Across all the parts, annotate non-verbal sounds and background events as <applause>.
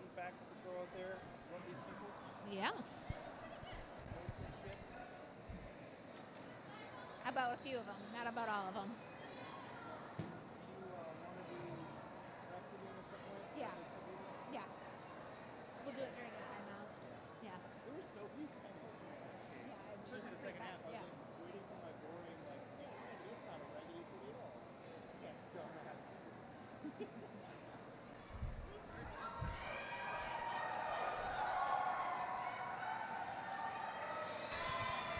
fun facts to throw out there from these people? Yeah. About a few of them, not about all of them. Yeah. Yeah. We'll do it during the timeout. Yeah. There were so few timeouts in the last game. Especially the second half. I was Yeah. like waiting for my boring, like, yeah, it's not a regular city at all. Yeah, dumb ass.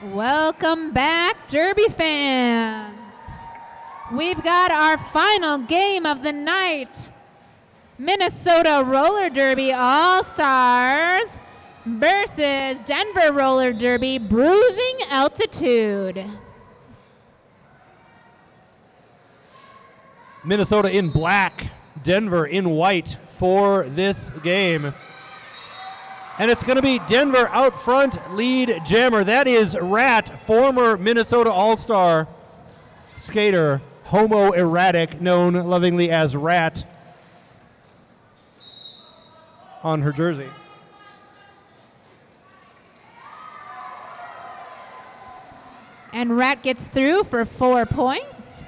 Welcome back, Derby fans. We've got our final game of the night Minnesota Roller Derby All Stars versus Denver Roller Derby Bruising Altitude. Minnesota in black, Denver in white for this game. And it's going to be Denver out front, lead jammer. That is Rat, former Minnesota All Star skater, homo erratic, known lovingly as Rat, on her jersey. And Rat gets through for four points.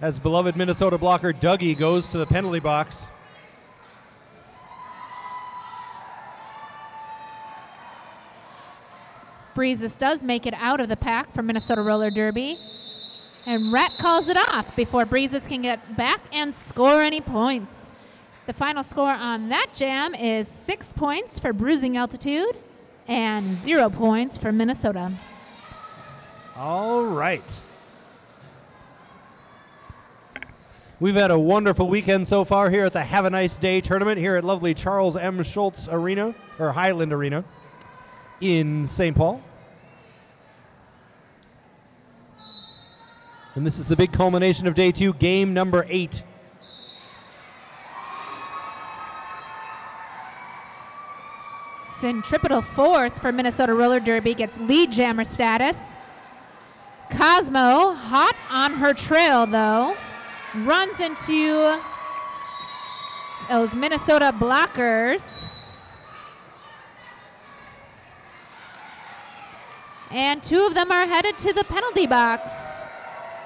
As beloved Minnesota blocker Dougie goes to the penalty box. Breezes does make it out of the pack for Minnesota Roller Derby. And Rat calls it off before Breezes can get back and score any points. The final score on that jam is six points for Bruising Altitude and zero points for Minnesota. All right. We've had a wonderful weekend so far here at the Have a Nice Day tournament here at lovely Charles M. Schulz Arena, or Highland Arena in St. Paul. And this is the big culmination of day two, game number eight. Centripetal Force for Minnesota Roller Derby gets lead jammer status. Cosmo, hot on her trail though, runs into those Minnesota blockers. And two of them are headed to the penalty box.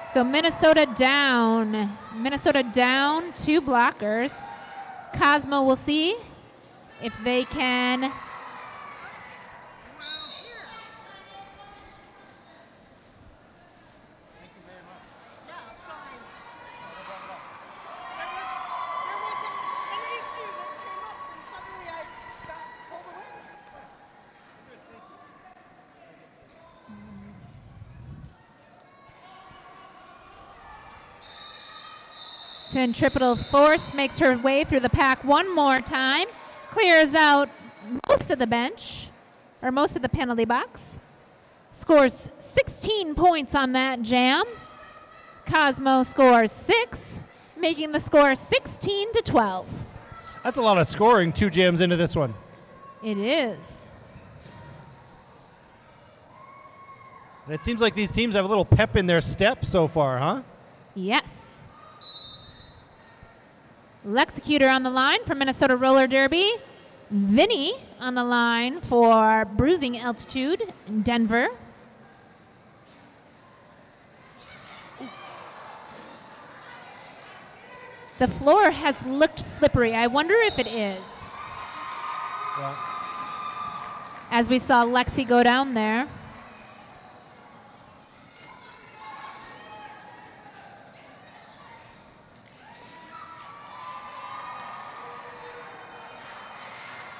So Minnesota down. Minnesota down two blockers. Cosmo will see if they can Centripetal Force makes her way through the pack one more time, clears out most of the bench, or most of the penalty box, scores 16 points on that jam. Cosmo scores six, making the score 16 to 12. That's a lot of scoring, two jams into this one. It is. And it seems like these teams have a little pep in their step so far, huh? Yes. Lexecutor on the line for Minnesota Roller Derby. Vinny on the line for Bruising Altitude in Denver. The floor has looked slippery. I wonder if it is. As we saw Lexi go down there.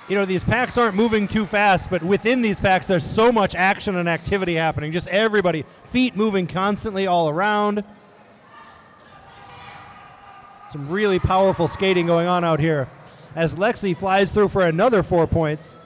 You know, these packs aren't moving too fast, but within these packs, there's so much action and activity happening. Just everybody, feet moving constantly all around. Some really powerful skating going on out here as Lexi flies through for another four points.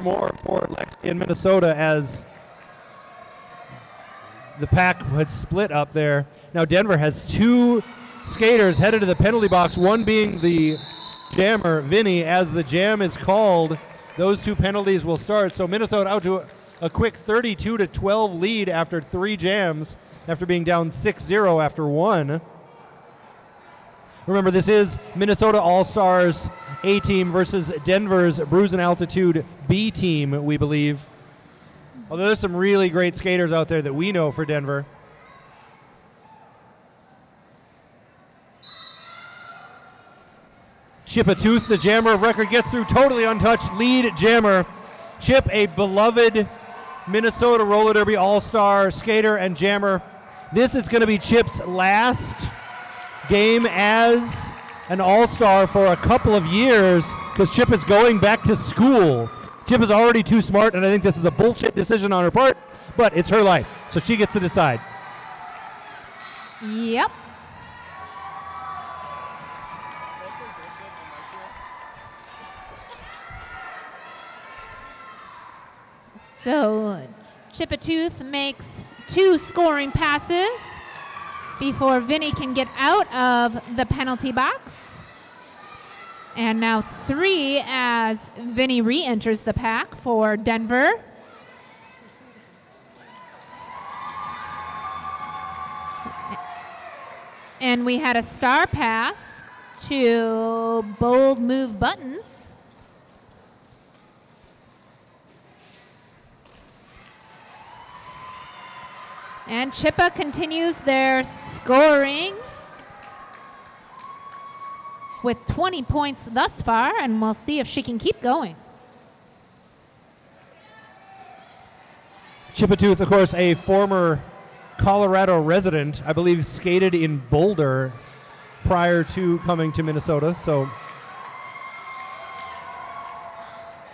More for Lexi in Minnesota as the pack had split up there. Now Denver has two skaters headed to the penalty box, one being the jammer, Vinny. As the jam is called, those two penalties will start. So Minnesota out to a, a quick 32 to 12 lead after three jams, after being down 6 0 after one. Remember, this is Minnesota All Stars A team versus Denver's Bruising Altitude B team, we believe. Although there's some really great skaters out there that we know for Denver. Chip a tooth, the jammer of record gets through totally untouched. Lead jammer. Chip, a beloved Minnesota roller derby all star skater and jammer. This is going to be Chip's last game as an all star for a couple of years because Chip is going back to school. Chip is already too smart, and I think this is a bullshit decision on her part, but it's her life, so she gets to decide. Yep. So Chipatooth makes two scoring passes before Vinny can get out of the penalty box. And now three as Vinny re enters the pack for Denver. And we had a star pass to bold move buttons. And Chippa continues their scoring with 20 points thus far, and we'll see if she can keep going. Chipatooth, of course, a former Colorado resident, I believe skated in Boulder prior to coming to Minnesota, so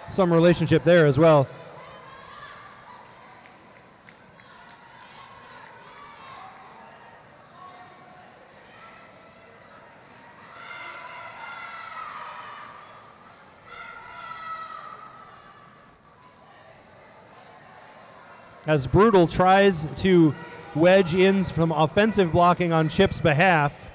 some relationship there as well. As Brutal tries to wedge in some offensive blocking on Chip's behalf.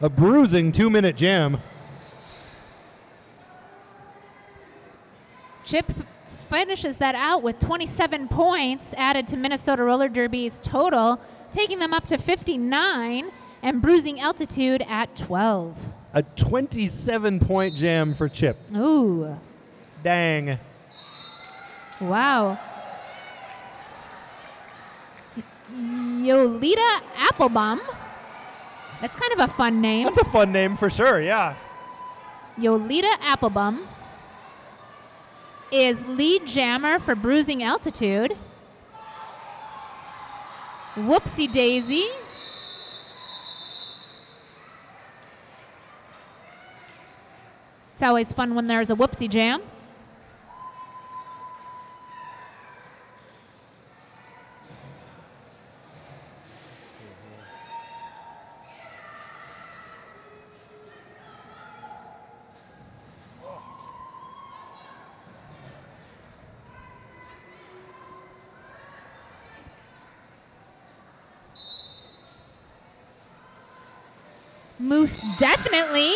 A bruising two minute jam. Chip finishes that out with 27 points added to Minnesota Roller Derby's total, taking them up to 59 and bruising altitude at 12. A 27 point jam for Chip. Ooh, Dang. wow. Yolita Applebaum. That's kind of a fun name. That's a fun name for sure, yeah. Yolita Applebaum is lead jammer for Bruising Altitude. Whoopsie Daisy. It's always fun when there's a whoopsie jam. Moose definitely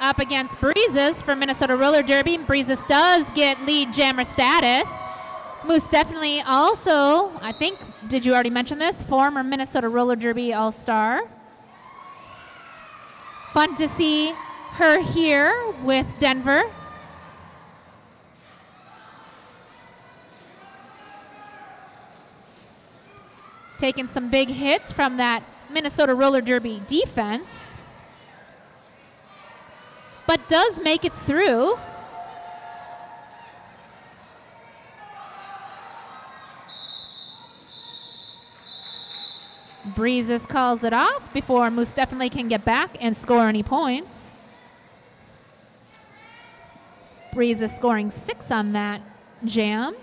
up against Breezes for Minnesota Roller Derby. Breezes does get lead jammer status. Moose definitely also, I think, did you already mention this? Former Minnesota Roller Derby All Star. Fun to see her here with Denver. Taking some big hits from that Minnesota Roller Derby defense, but does make it through. Breezes calls it off before Moose definitely can get back and score any points. Breezes scoring six on that jam.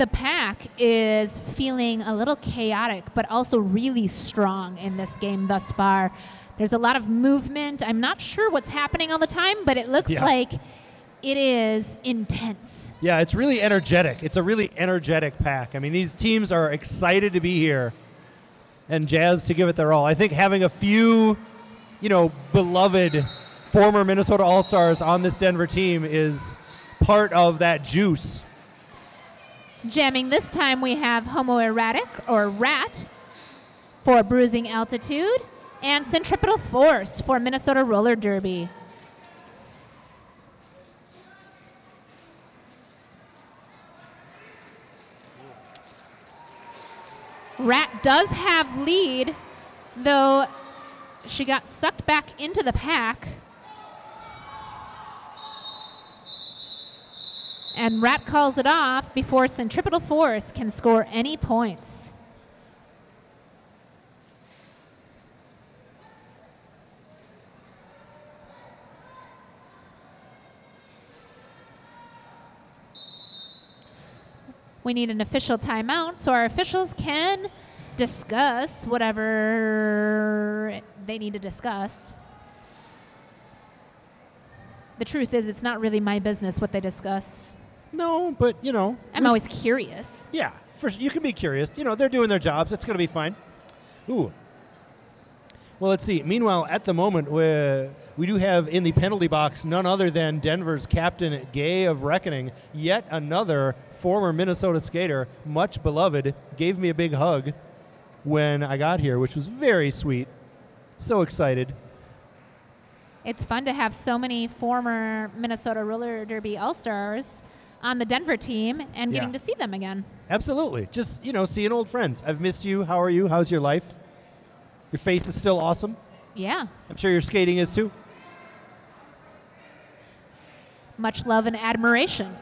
The pack is feeling a little chaotic, but also really strong in this game thus far. There's a lot of movement. I'm not sure what's happening all the time, but it looks Yeah. like it is intense. Yeah, it's really energetic. It's a really energetic pack. I mean, these teams are excited to be here and jazzed to give it their all. I think having a few, you know, beloved former Minnesota All Stars on this Denver team is part of that juice. Jamming this time, we have homoerotic or rat for bruising altitude and centripetal force for Minnesota roller derby. Rat does have lead, though she got sucked back into the pack. And Rat calls it off before Centripetal Force can score any points. We need an official timeout so our officials can discuss whatever they need to discuss. The truth is, it's not really my business what they discuss. No, but, you know, I'm always curious. Yeah, for, you can be curious. You know, they're doing their jobs. It's going to be fine. Ooh. Well, let's see. Meanwhile, at the moment, we we do have in the penalty box none other than Denver's captain, Gay of Reckoning, yet another former Minnesota skater, much beloved, gave me a big hug when I got here, which was very sweet. So excited. It's fun to have so many former Minnesota roller derby all stars on the Denver team and getting Yeah. to see them again. Absolutely. Just, you know, seeing old friends. I've missed you. How are you? How's your life? Your face is still awesome. Yeah, I'm sure your skating is too. much love and admiration.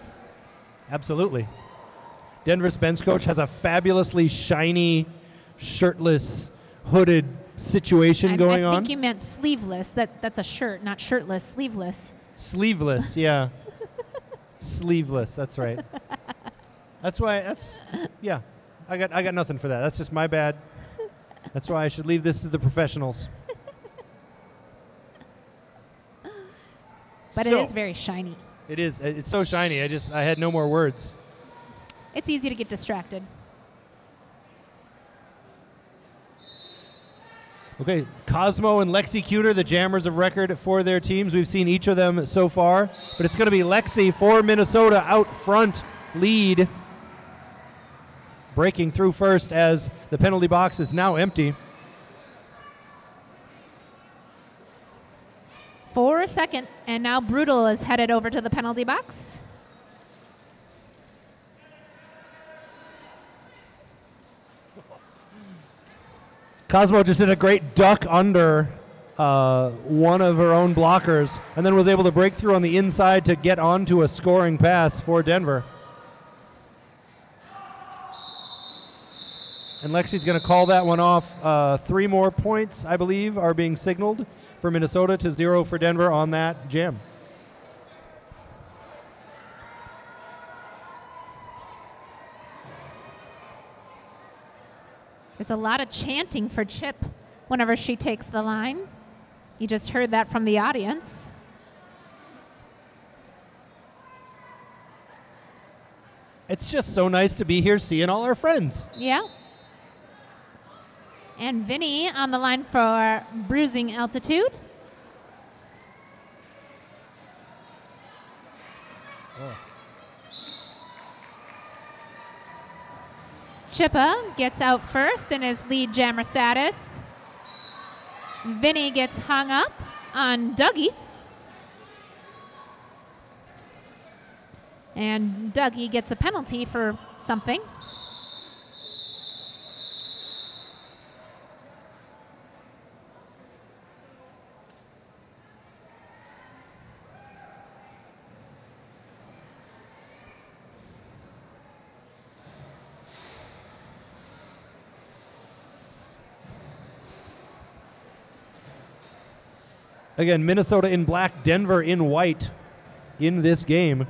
Absolutely. Denver's bench coach has a fabulously shiny, shirtless, hooded situation I, going on. I think on. you meant sleeveless. That that's a shirt, not shirtless. Sleeveless. Sleeveless, yeah. Sleeveless, that's right. <laughs> That's why that's yeah. I got I got nothing for that. That's just my bad. That's why I should leave this to the professionals. But So- it is very shiny. It is. It's so shiny. I just I had no more words. It's easy to get distracted. Okay, Cosmo and Lexecutor, the jammers of record for their teams. We've seen each of them so far, but it's going to be Lexi for Minnesota out front lead. Breaking through first as the penalty box is now empty. For a second, and now Brutal is headed over to the penalty box. Cosmo just did a great duck under uh, one of her own blockers and then was able to break through on the inside to get onto a scoring pass for Denver. And Lexi's going to call that one off. Uh, three more points, I believe, are being signaled for Minnesota to zero for Denver on that jam. There's a lot of chanting for Chip whenever she takes the line. You just heard that from the audience. It's just so nice to be here seeing all our friends. Yeah. And Vinny on the line for bruising altitude. Chippa gets out first in his lead jammer status. Vinny gets hung up on Dougie. And Dougie gets a penalty for something. Again, Minnesota in black, Denver in white in this game.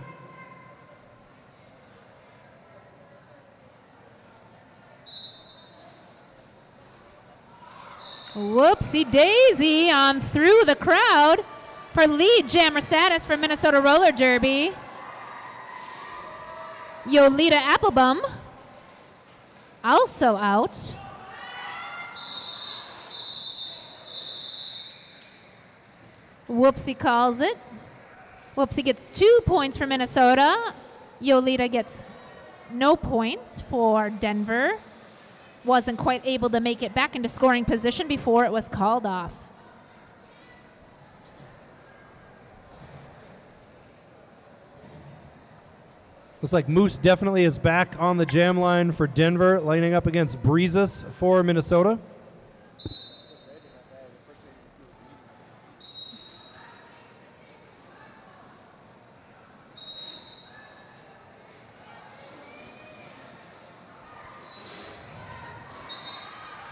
Whoopsie daisy on through the crowd for lead jammer status for Minnesota Roller Derby. Yolita Applebaum also out. Whoopsie calls it. Whoopsie gets two points for Minnesota. Yolita gets no points for Denver. Wasn't quite able to make it back into scoring position before it was called off. Looks like Moose definitely is back on the jam line for Denver, lining up against Breezes for Minnesota.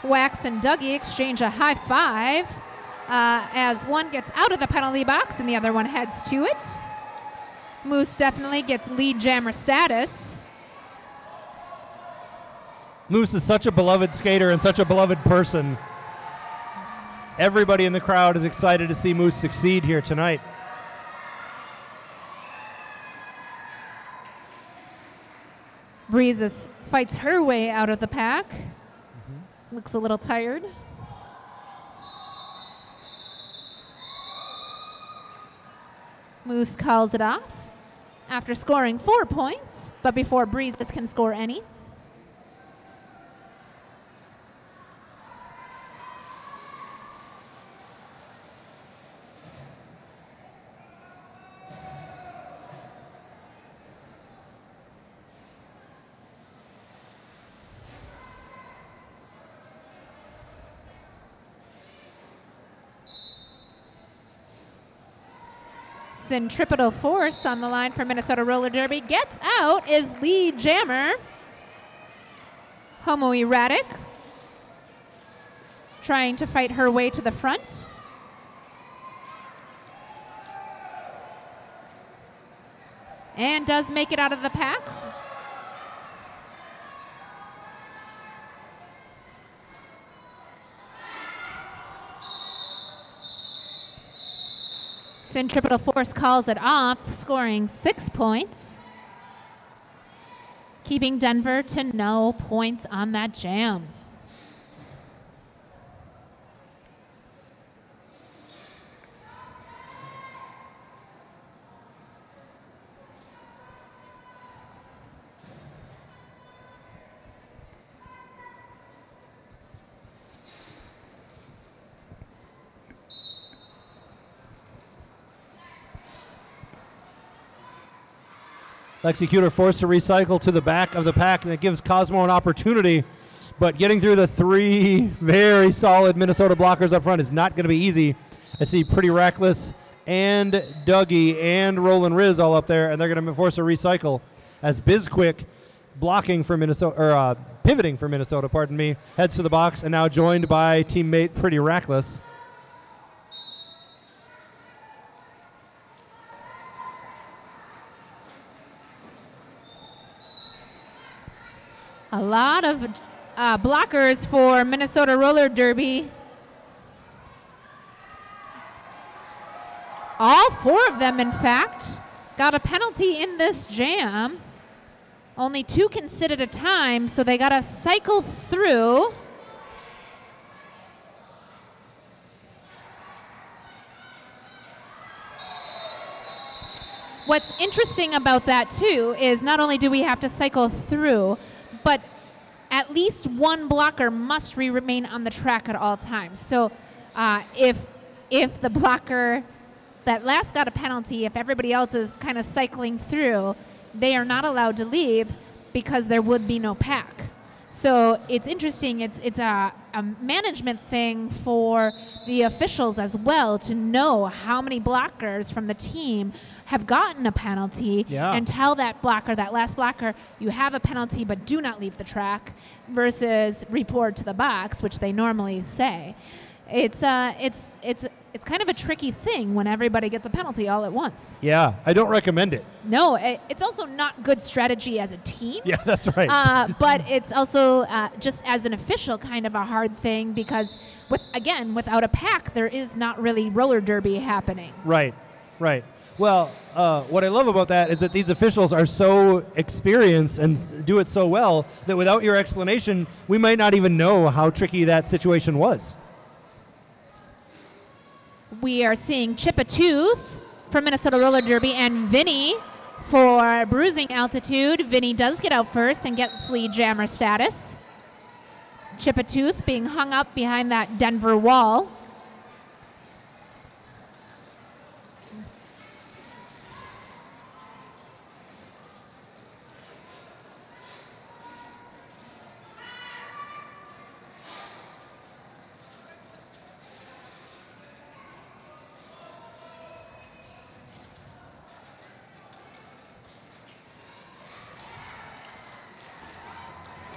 Wax and Dougie exchange a high five uh, as one gets out of the penalty box and the other one heads to it. Moose definitely gets lead jammer status. Moose is such a beloved skater and such a beloved person. Everybody in the crowd is excited to see Moose succeed here tonight. Breezes fights her way out of the pack. Looks a little tired. Moose calls it off after scoring four points, but before Breezes can score any. Centripetal Force on the line for Minnesota Roller Derby. Gets out is lead jammer. Homo Erratic trying to fight her way to the front. And does make it out of the pack. Centripetal Force calls it off, scoring six points, keeping Denver to no points on that jam. Lexecutor forced to recycle to the back of the pack, and it gives Cosmo an opportunity. But getting through the three very solid Minnesota blockers up front is not going to be easy. I see Pretty Reckless and Dougie and Roland Riz all up there, and they're going to force a recycle as Bizquick blocking for Minnesota, or uh, pivoting for Minnesota, pardon me, heads to the box and now joined by teammate Pretty Reckless. A lot of uh, blockers for Minnesota Roller Derby. All four of them, in fact, got a penalty in this jam. Only two can sit at a time, so they got to cycle through. What's interesting about that, too, is not only do we have to cycle through, but at least one blocker must re- remain on the track at all times. So uh, if if the blocker that last got a penalty, if everybody else is kind of cycling through, they are not allowed to leave because there would be no pack. So it's interesting. It's it's a, a management thing for the officials as well to know how many blockers from the team have gotten a penalty Yeah. and tell that blocker, that last blocker, you have a penalty, but do not leave the track, versus report to the box, which they normally say. It's uh, it's it's it's kind of a tricky thing when everybody gets a penalty all at once. Yeah, I don't recommend it. No, it, it's also not good strategy as a team. Yeah, <laughs> that's right. Uh, but it's also uh, just as an official kind of a hard thing because with again without a pack there is not really roller derby happening. Right, right. Well, uh, what I love about that is that these officials are so experienced and do it so well that without your explanation, we might not even know how tricky that situation was. We are seeing Chip a Tooth for Minnesota Roller Derby and Vinny for bruising altitude. Vinny does get out first and gets lead jammer status. Chip a Tooth being hung up behind that Denver wall.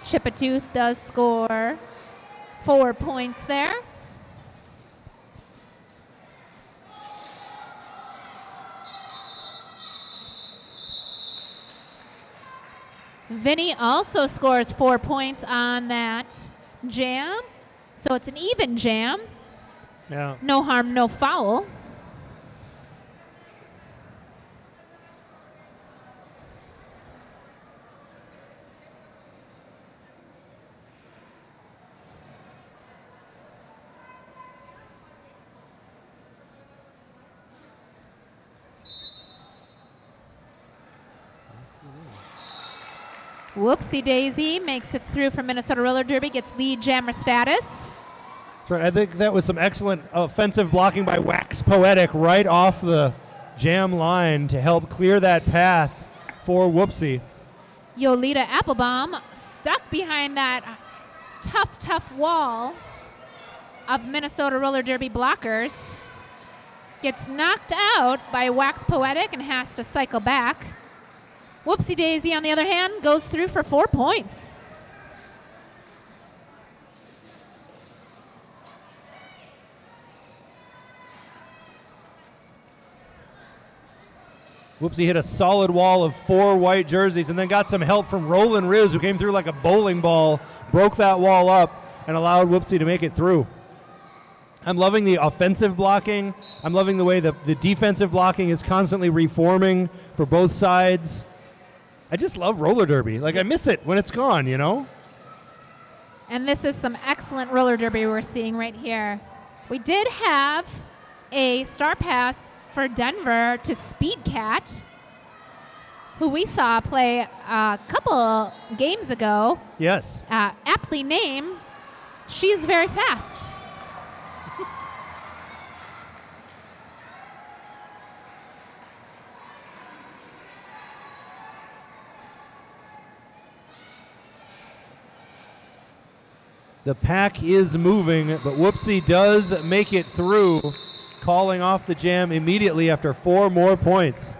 Chip a Tooth does score four points there. Vinny also scores four points on that jam. So it's an even jam. Yeah. No harm, no foul. Whoopsie Daisy makes it through from Minnesota Roller Derby, gets lead jammer status. That's right. I think that was some excellent offensive blocking by Wax Poetic right off the jam line to help clear that path for Whoopsie. Yolita Applebaum stuck behind that tough, tough wall of Minnesota Roller Derby blockers. Gets knocked out by Wax Poetic and has to cycle back. Whoopsie Daisy, on the other hand, goes through for four points. Whoopsie hit a solid wall of four white jerseys and then got some help from Roland Riz, who came through like a bowling ball, broke that wall up, and allowed Whoopsie to make it through. I'm loving the offensive blocking. I'm loving the way the, the defensive blocking is constantly reforming for both sides. I just love roller derby. Like, I miss it when it's gone, you know? And this is some excellent roller derby we're seeing right here. We did have a star pass for Denver to Speed Cat, who we saw play a couple games ago, Yes. uh, aptly named. She's very fast. The pack is moving, but Whoopsie does make it through, calling off the jam immediately after four more points.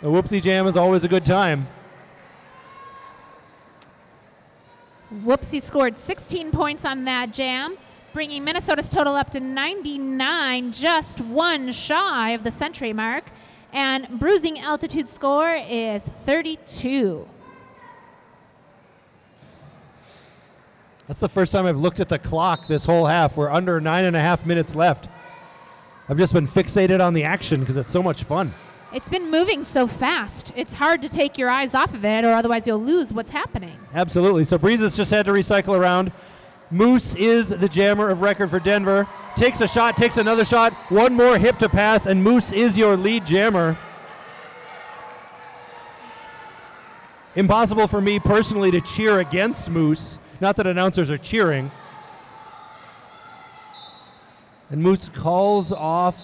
The Whoopsie jam is always a good time. Whoopsie scored 16 points on that jam, bringing Minnesota's total up to 99, just one shy of the century mark. And bruising altitude score is 32. That's the first time I've looked at the clock this whole half. We're under nine and a half minutes left. I've just been fixated on the action because it's so much fun. It's been moving so fast. It's hard to take your eyes off of it, or otherwise you'll lose what's happening. Absolutely. So Breezes just had to recycle around. Moose is the jammer of record for Denver. Takes a shot, takes another shot, one more hip to pass, and Moose is your lead jammer. Impossible for me personally to cheer against Moose. Not that announcers are cheering. And Moose calls off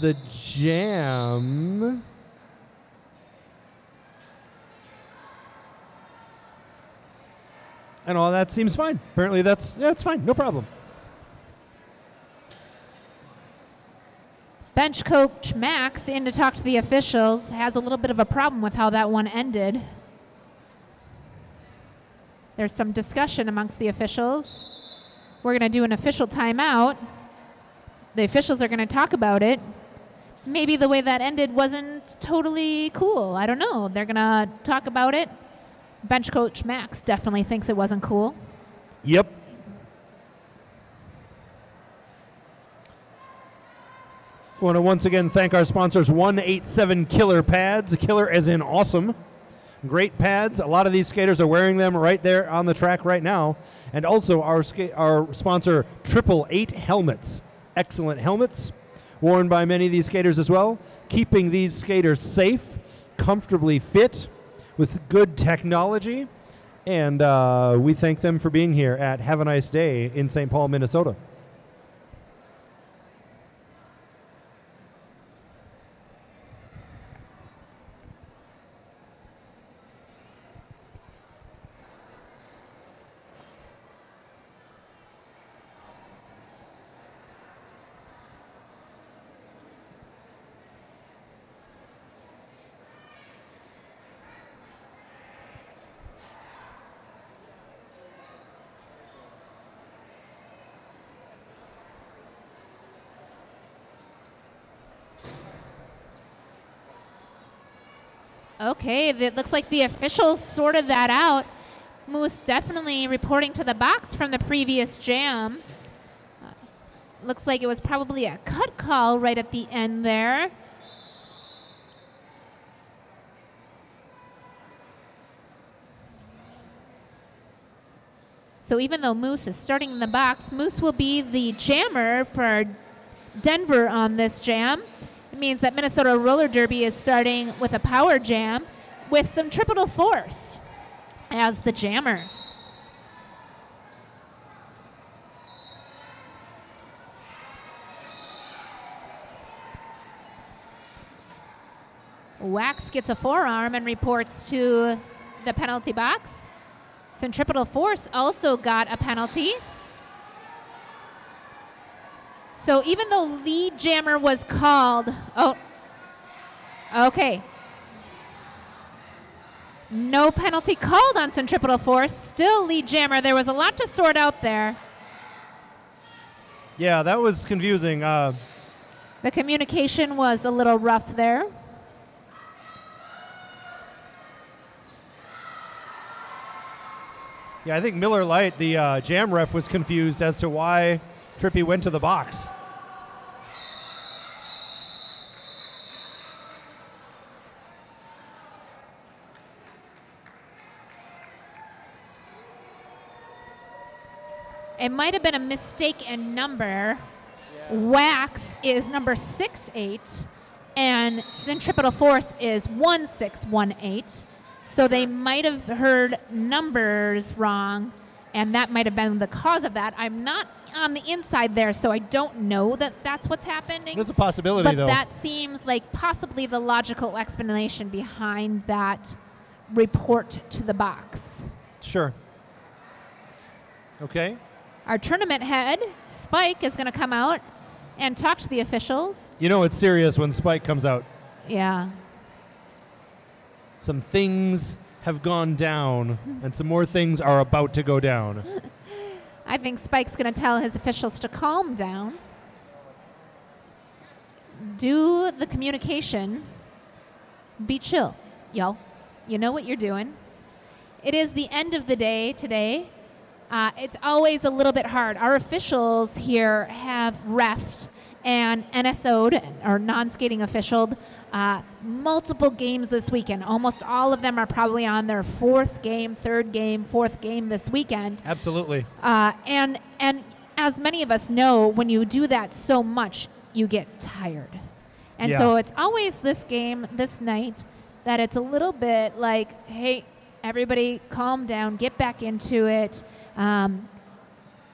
the jam. And all that seems fine. Apparently, that's that's fine. No problem. Bench coach Max, in to talk to the officials, has a little bit of a problem with how that one ended. There's some discussion amongst the officials. we're going to do an official timeout. The officials are going to talk about it. Maybe the way that ended wasn't totally cool. I don't know. They're going to talk about it. Bench coach Max definitely thinks it wasn't cool. Yep. Want to once again thank our sponsors 187 Killer Pads. Killer as in awesome. Great pads. A lot of these skaters are wearing them right there on the track right now. And also our ska- our sponsor Triple Eight Helmets. Excellent helmets worn by many of these skaters as well, keeping these skaters safe, comfortably fit, with good technology. And uh, we thank them for being here at Have a Nice Day in St. Paul, Minnesota. Okay, it looks like the officials sorted that out. Moose definitely reporting to the box from the previous jam. Uh, looks like it was probably a cut call right at the end there. So even though Moose is starting in the box, Moose will be the jammer for Denver on this jam. It means that Minnesota Roller Derby is starting with a power jam with some triple force as the jammer. Wax gets a forearm and reports to the penalty box. Centripetal Force also got a penalty. So even though lead jammer was called, oh, okay. No penalty called on Centripetal Force. Still lead jammer. There was a lot to sort out there. Yeah, that was confusing. Uh, The communication was a little rough there. yeah, I think Miller Light, the uh, jam ref, was confused as to why Trippy went to the box. It might have been a mistake in number. Wax is number six eight, and Centripetal Force is 1618. So they might have heard numbers wrong, and that might have been the cause of that. I'm not on the inside there, so I don't know that that's what's happening. There's a possibility, But though. that seems like possibly the logical explanation behind that report to the box. sure. Okay. Our tournament head, Spike, is going to come out and talk to the officials. You know it's serious when Spike comes out. Yeah. Some things have gone down, and some more things are about to go down. <laughs> I think Spike's going to tell his officials to calm down, do the communication, be chill, y'all. You know what you're doing. It is the end of the day today. Uh, it's always a little bit hard. Our officials here have refed and NSO'd or non-skating officialed uh, multiple games this weekend. Almost all of them are probably on their fourth game, third game, fourth game this weekend. Absolutely. Uh, and and as many of us know, when you do that so much, you get tired. And Yeah. so it's always this game, this night, that it's a little bit like, hey, everybody, calm down, get back into it. Um,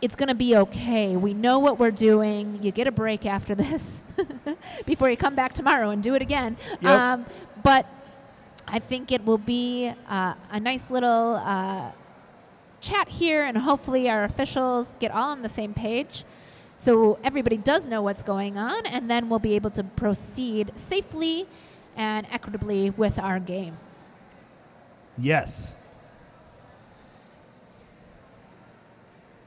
it's going to be okay. We know what we're doing. You get a break after this <laughs> before you come back tomorrow and do it again. Yep. Um, but I think it will be uh, a nice little uh, chat here, and hopefully our officials get all on the same page. So everybody does know what's going on, and then we'll be able to proceed safely and equitably with our game. Yes.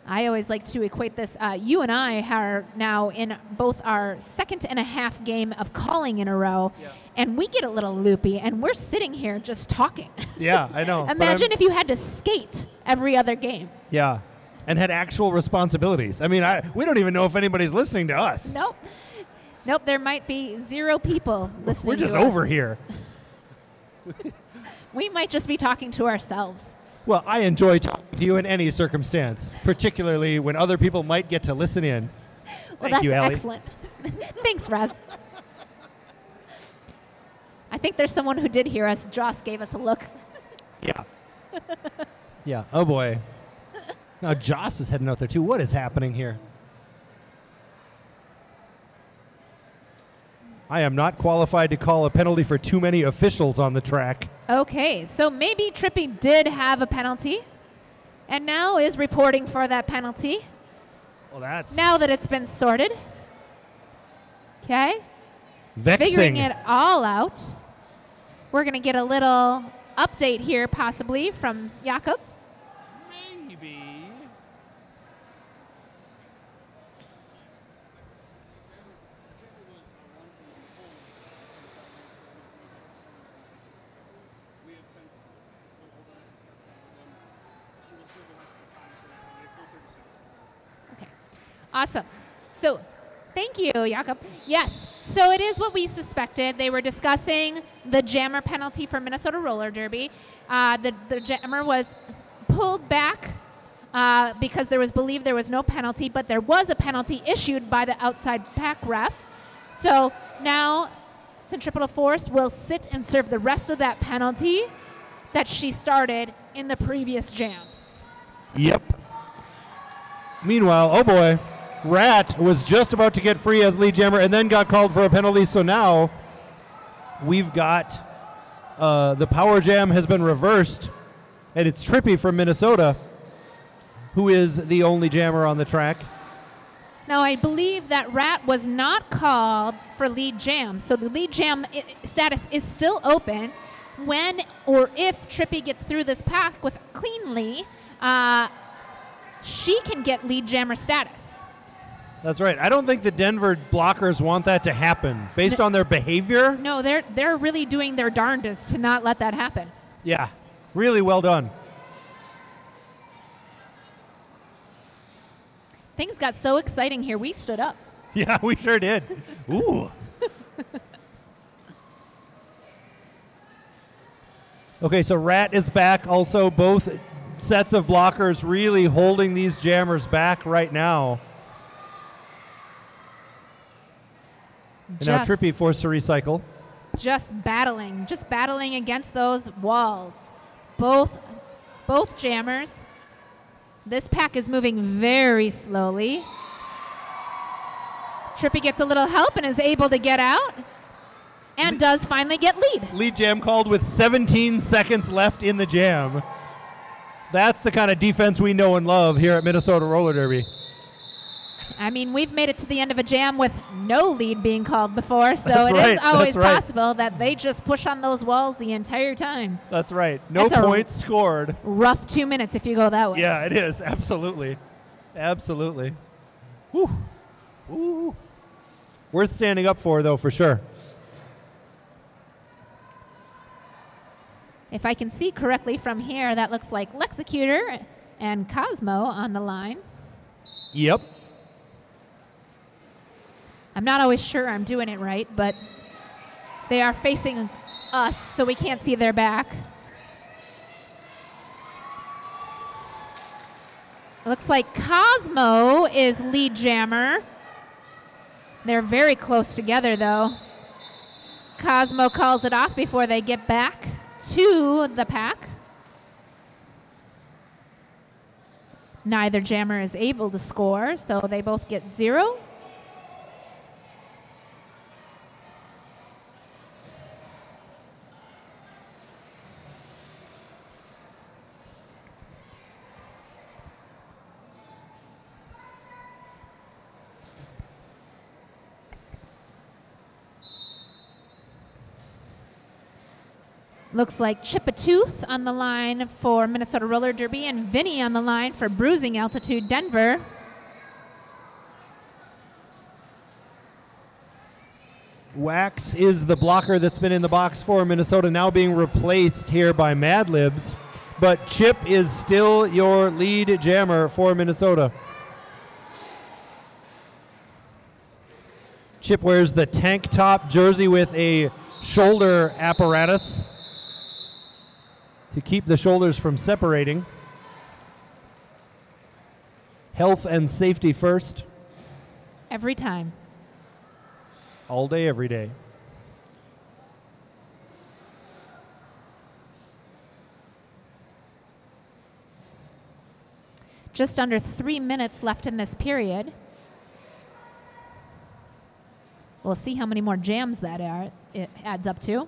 I always like to equate this. Uh, you and I are now in both our second and a half game of calling in a row, Yeah. and we get a little loopy, and we're sitting here just talking. Yeah, I know. <laughs> Imagine if you had to skate every other game. Yeah. And had actual responsibilities. I mean, I, we don't even know if anybody's listening to us. Nope. Nope, there might be zero people listening We're just us. over here. <laughs> We might just be talking to ourselves. Well, I enjoy talking to you in any circumstance, particularly when other people might get to listen in. Well, Thank that's you, Allie. excellent. <laughs> Thanks, Rev. I think there's someone who did hear us. Joss gave us a look. Yeah. yeah. Oh boy. Now Joss is heading out there too. What is happening here? I am not qualified to call a penalty for too many officials on the track. Okay, so maybe Trippy did have a penalty and now is reporting for that penalty Well, that's now that it's been sorted. Okay, vexing. figuring it all out. We're going to get a little update here, possibly from Jakob. Maybe. We have since went over and discussed that with them. She will serve the rest of the time for the penalty, full 30 seconds. Okay. Awesome. So, thank you, Jakob. Yes. So it is what we suspected. They were discussing the jammer penalty for Minnesota Roller Derby. Uh, the the jammer was pulled back uh, because there was believed there was no penalty, but there was a penalty issued by the outside pack ref. So now Centripetal Force will sit and serve the rest of that penalty that she started in the previous jam. Yep. Meanwhile, oh boy, Rat was just about to get free as lead jammer and then got called for a penalty. So now we've got uh, the power jam has been reversed, and it's Trippy from Minnesota who is the only jammer on the track. Now, I believe that Rat was not called for lead jam, so the lead jam status is still open. When or if Trippy gets through this pack with cleanly, uh, she can get lead jammer status. That's right. I don't think the Denver blockers want that to happen based on their behavior. No, they're they're really doing their darndest to not let that happen. Yeah, really well done. Things got so exciting here, we stood up. <laughs> Yeah, we sure did. Ooh. <laughs> okay, so Rat is back. Also, both sets of blockers really holding these jammers back right now. And now Trippy forced to recycle. just battling, just battling against those walls. Both both jammers. This pack is moving very slowly. Trippy gets a little help and is able to get out and does finally get lead. Lead jam called with 17 seconds left in the jam. That's the kind of defense we know and love here at Minnesota Roller Derby. I mean, we've made it to the end of a jam with no lead being called before, so That's it is right, always right. possible that they just push on those walls the entire time. That's right. No That's points scored. Rough two minutes if you go that way. Yeah, it is. Absolutely. Absolutely. Woo. Woo. Worth standing up for, though, for sure. If I can see correctly from here, that looks like Lexecutor and Cosmo on the line. Yep. I'm not always sure I'm doing it right, but they are facing us, so we can't see their back. It looks like Cosmo is lead jammer. They're very close together, though. Cosmo calls it off before they get back to the pack. Neither jammer is able to score, so they both get zero. Looks like Chip a Tooth on the line for Minnesota Roller Derby and Vinny on the line for Bruising Altitude Denver. Wax is the blocker that's been in the box for Minnesota, now being replaced here by Mad Libs. But Chip is still your lead jammer for Minnesota. Chip wears the tank top jersey with a shoulder apparatus to keep the shoulders from separating. Health and safety first, Every time. all day, every day. Just under three minutes left in this period. We'll see how many more jams that are, it adds up to.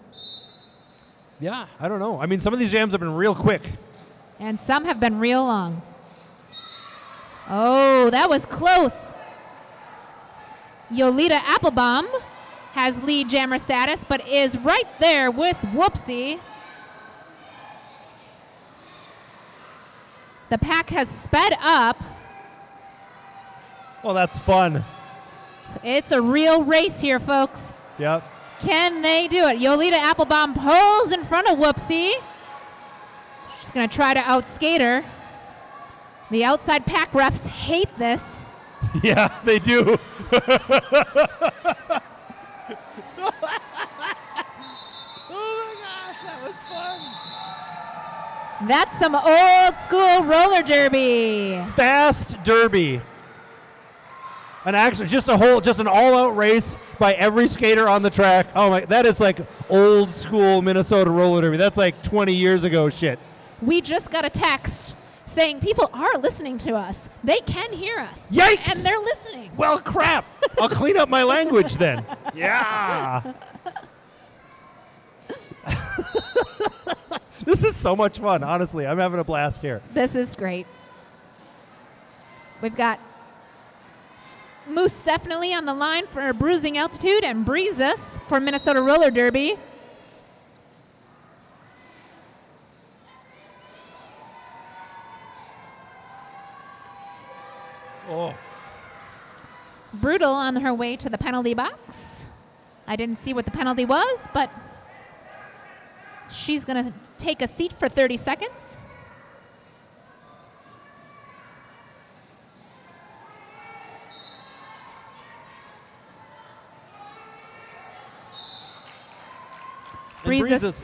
Yeah, I don't know. I mean, some of these jams have been real quick. And some have been real long. Oh, that was close. Yolita Applebaum has lead jammer status, but is right there with Whoopsie. The pack has sped up. Well, that's fun. It's a real race here, folks. Yep. Can they do it? Yolita Applebaum pulls in front of Whoopsie. She's going to try to outskate her. The outside pack refs hate this. <laughs> Yeah, they do. <laughs> oh my gosh, that was fun. That's some old school roller derby. Fast Derby. An actually just a whole just an all-out race by every skater on the track. Oh my that is like old school Minnesota roller derby. That's like 20 years ago shit. We just got a text saying people are listening to us. They can hear us. Yikes! And they're listening. Well, crap. I'll clean up my language then. <laughs> Yeah. <laughs> this is so much fun, honestly. I'm having a blast here. This is great. We've got Moose definitely on the line for Bruising Altitude and Breezes for Minnesota Roller Derby. Oh. Brutal on her way to the penalty box. I didn't see what the penalty was, but she's going to take a seat for 30 seconds. Breezes. Breezes-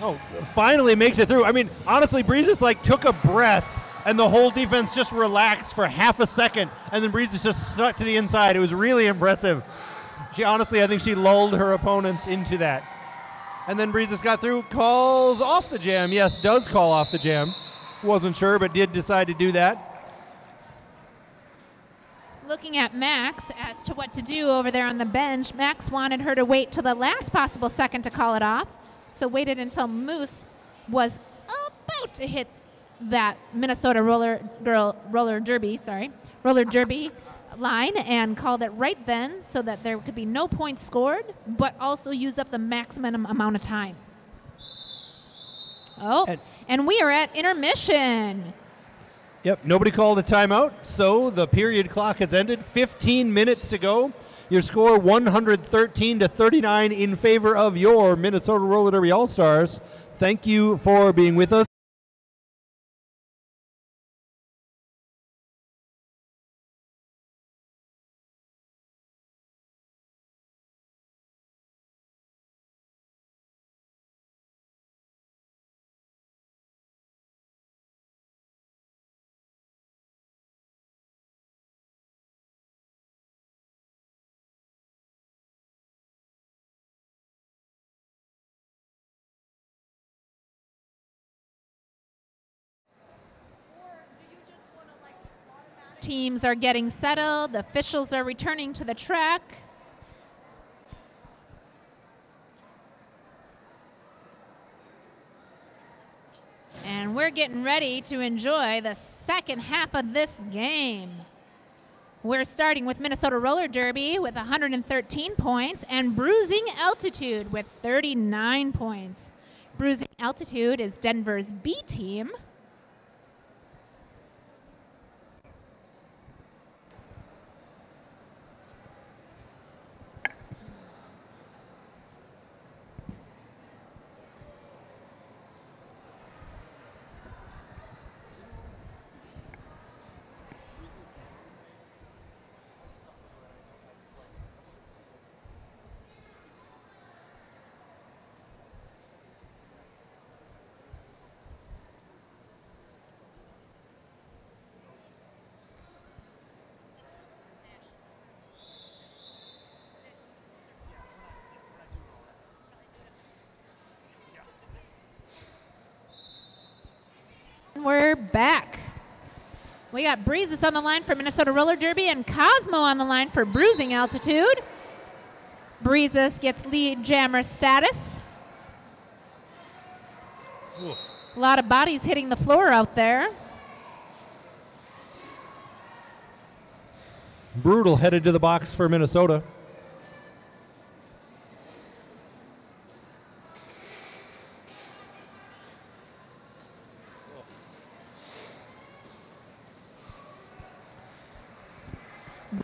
Oh, finally makes it through. I mean, honestly, Breezes like took a breath and the whole defense just relaxed for half a second and then Breezes just stuck to the inside. It was really impressive. She honestly, I think she lulled her opponents into that. And then Breezes got through, calls off the jam. Yes, does call off the jam. Wasn't sure, but did decide to do that. Looking at Max as to what to do over there on the bench, Max wanted her to wait till the last possible second to call it off, so waited until Moose was about to hit that Minnesota roller girl roller derby, sorry, roller derby <laughs> line and called it right then so that there could be no points scored, but also use up the maximum amount of time. Oh, And- and we are at intermission. Yep, nobody called a timeout, so the period clock has ended. 15 minutes to go. Your score 113 to 39 in favor of your Minnesota Roller Derby All Stars. Thank you for being with us. Teams are getting settled. The officials are returning to the track. And we're getting ready to enjoy the second half of this game. We're starting with Minnesota Roller Derby with 113 points and Bruising Altitude with 39 points. Bruising Altitude is Denver's B team. We're back. We got Breezes on the line for Minnesota Roller Derby and Cosmo on the line for Bruising Altitude. Breezes gets lead jammer status. A lot of bodies hitting the floor out there. Brutal headed to the box for Minnesota.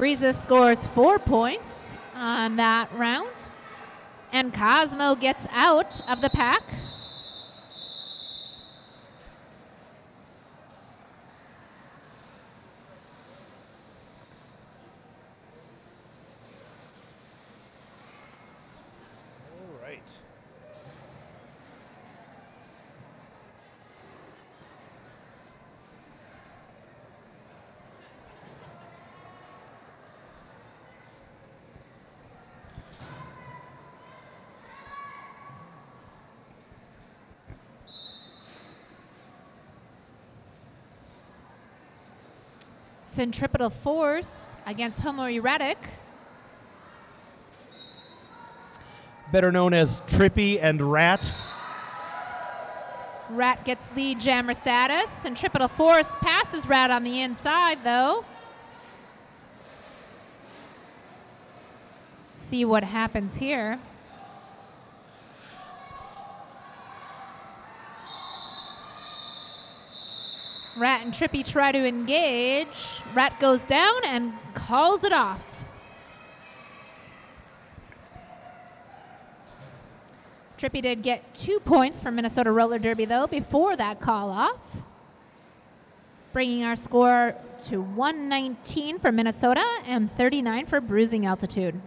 Breezes scores four points on that round. And Cosmo gets out of the pack. All right. Centripetal Force against Homo Erratic. Better known as Trippy and Rat. Rat gets lead jammer status. Centripetal Force passes Rat on the inside, though. See what happens here. Rat and Trippy try to engage. Rat goes down and calls it off. Trippy did get two points from Minnesota Roller Derby, though, before that call off, bringing our score to 119 for Minnesota and 39 for Bruising Altitude.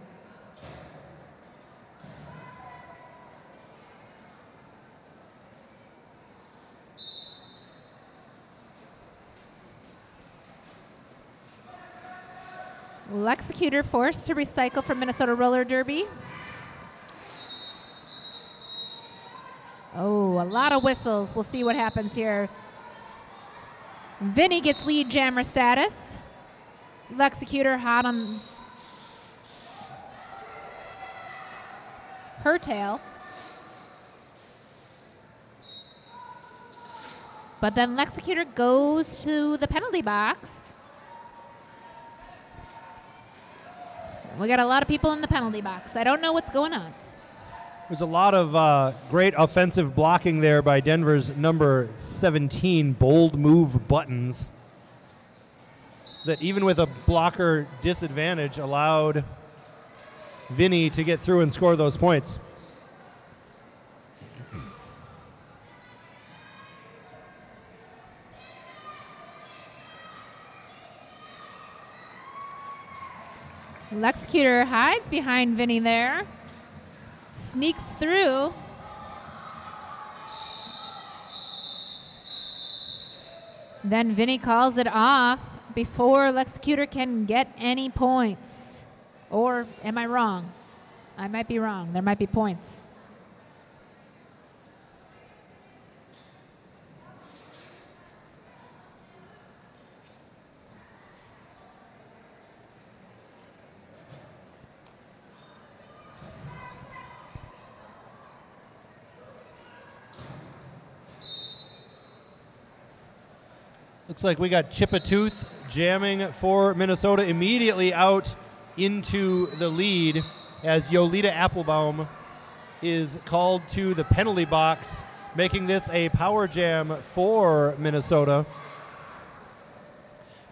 Lexecutor forced to recycle from Minnesota Roller Derby. Oh, a lot of whistles. We'll see what happens here. Vinny gets lead jammer status. Lexecutor hot on her tail. But then Lexecutor goes to the penalty box. We got a lot of people in the penalty box. I don't know what's going on. There's a lot of uh, great offensive blocking there by Denver's number 17, bold move buttons. That even with a blocker disadvantage allowed Vinny to get through and score those points. Lexecutor hides behind Vinny there. Sneaks through. Then Vinny calls it off before Lexecutor can get any points. Or am I wrong? I might be wrong. There might be points. Looks like we got Chipatooth jamming for Minnesota immediately out into the lead as Yolita Applebaum is called to the penalty box making this a power jam for Minnesota.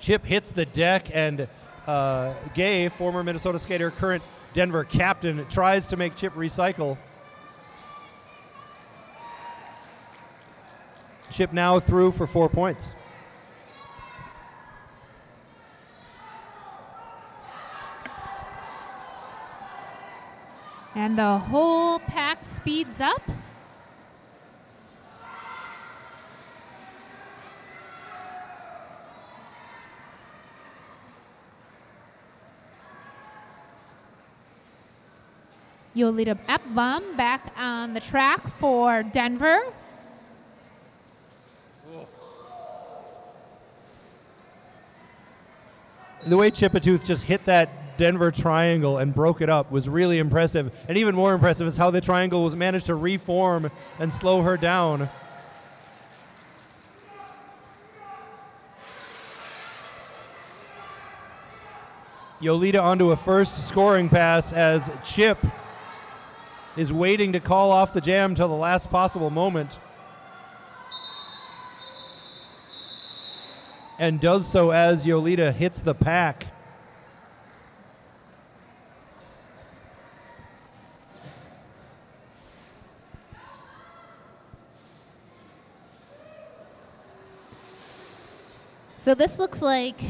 Chip hits the deck, and uh, Gay, former Minnesota skater, current Denver captain, tries to make Chip recycle. Chip now through for four points. And the whole pack speeds up. Yolita Applebaum back on the track for Denver. The way Chipatooth just hit that Denver triangle and broke it up was really impressive. And even more impressive is how the triangle was managed to reform and slow her down. Yolita onto a first scoring pass as Chip is waiting to call off the jam till the last possible moment. And does so as Yolita hits the pack. So this looks like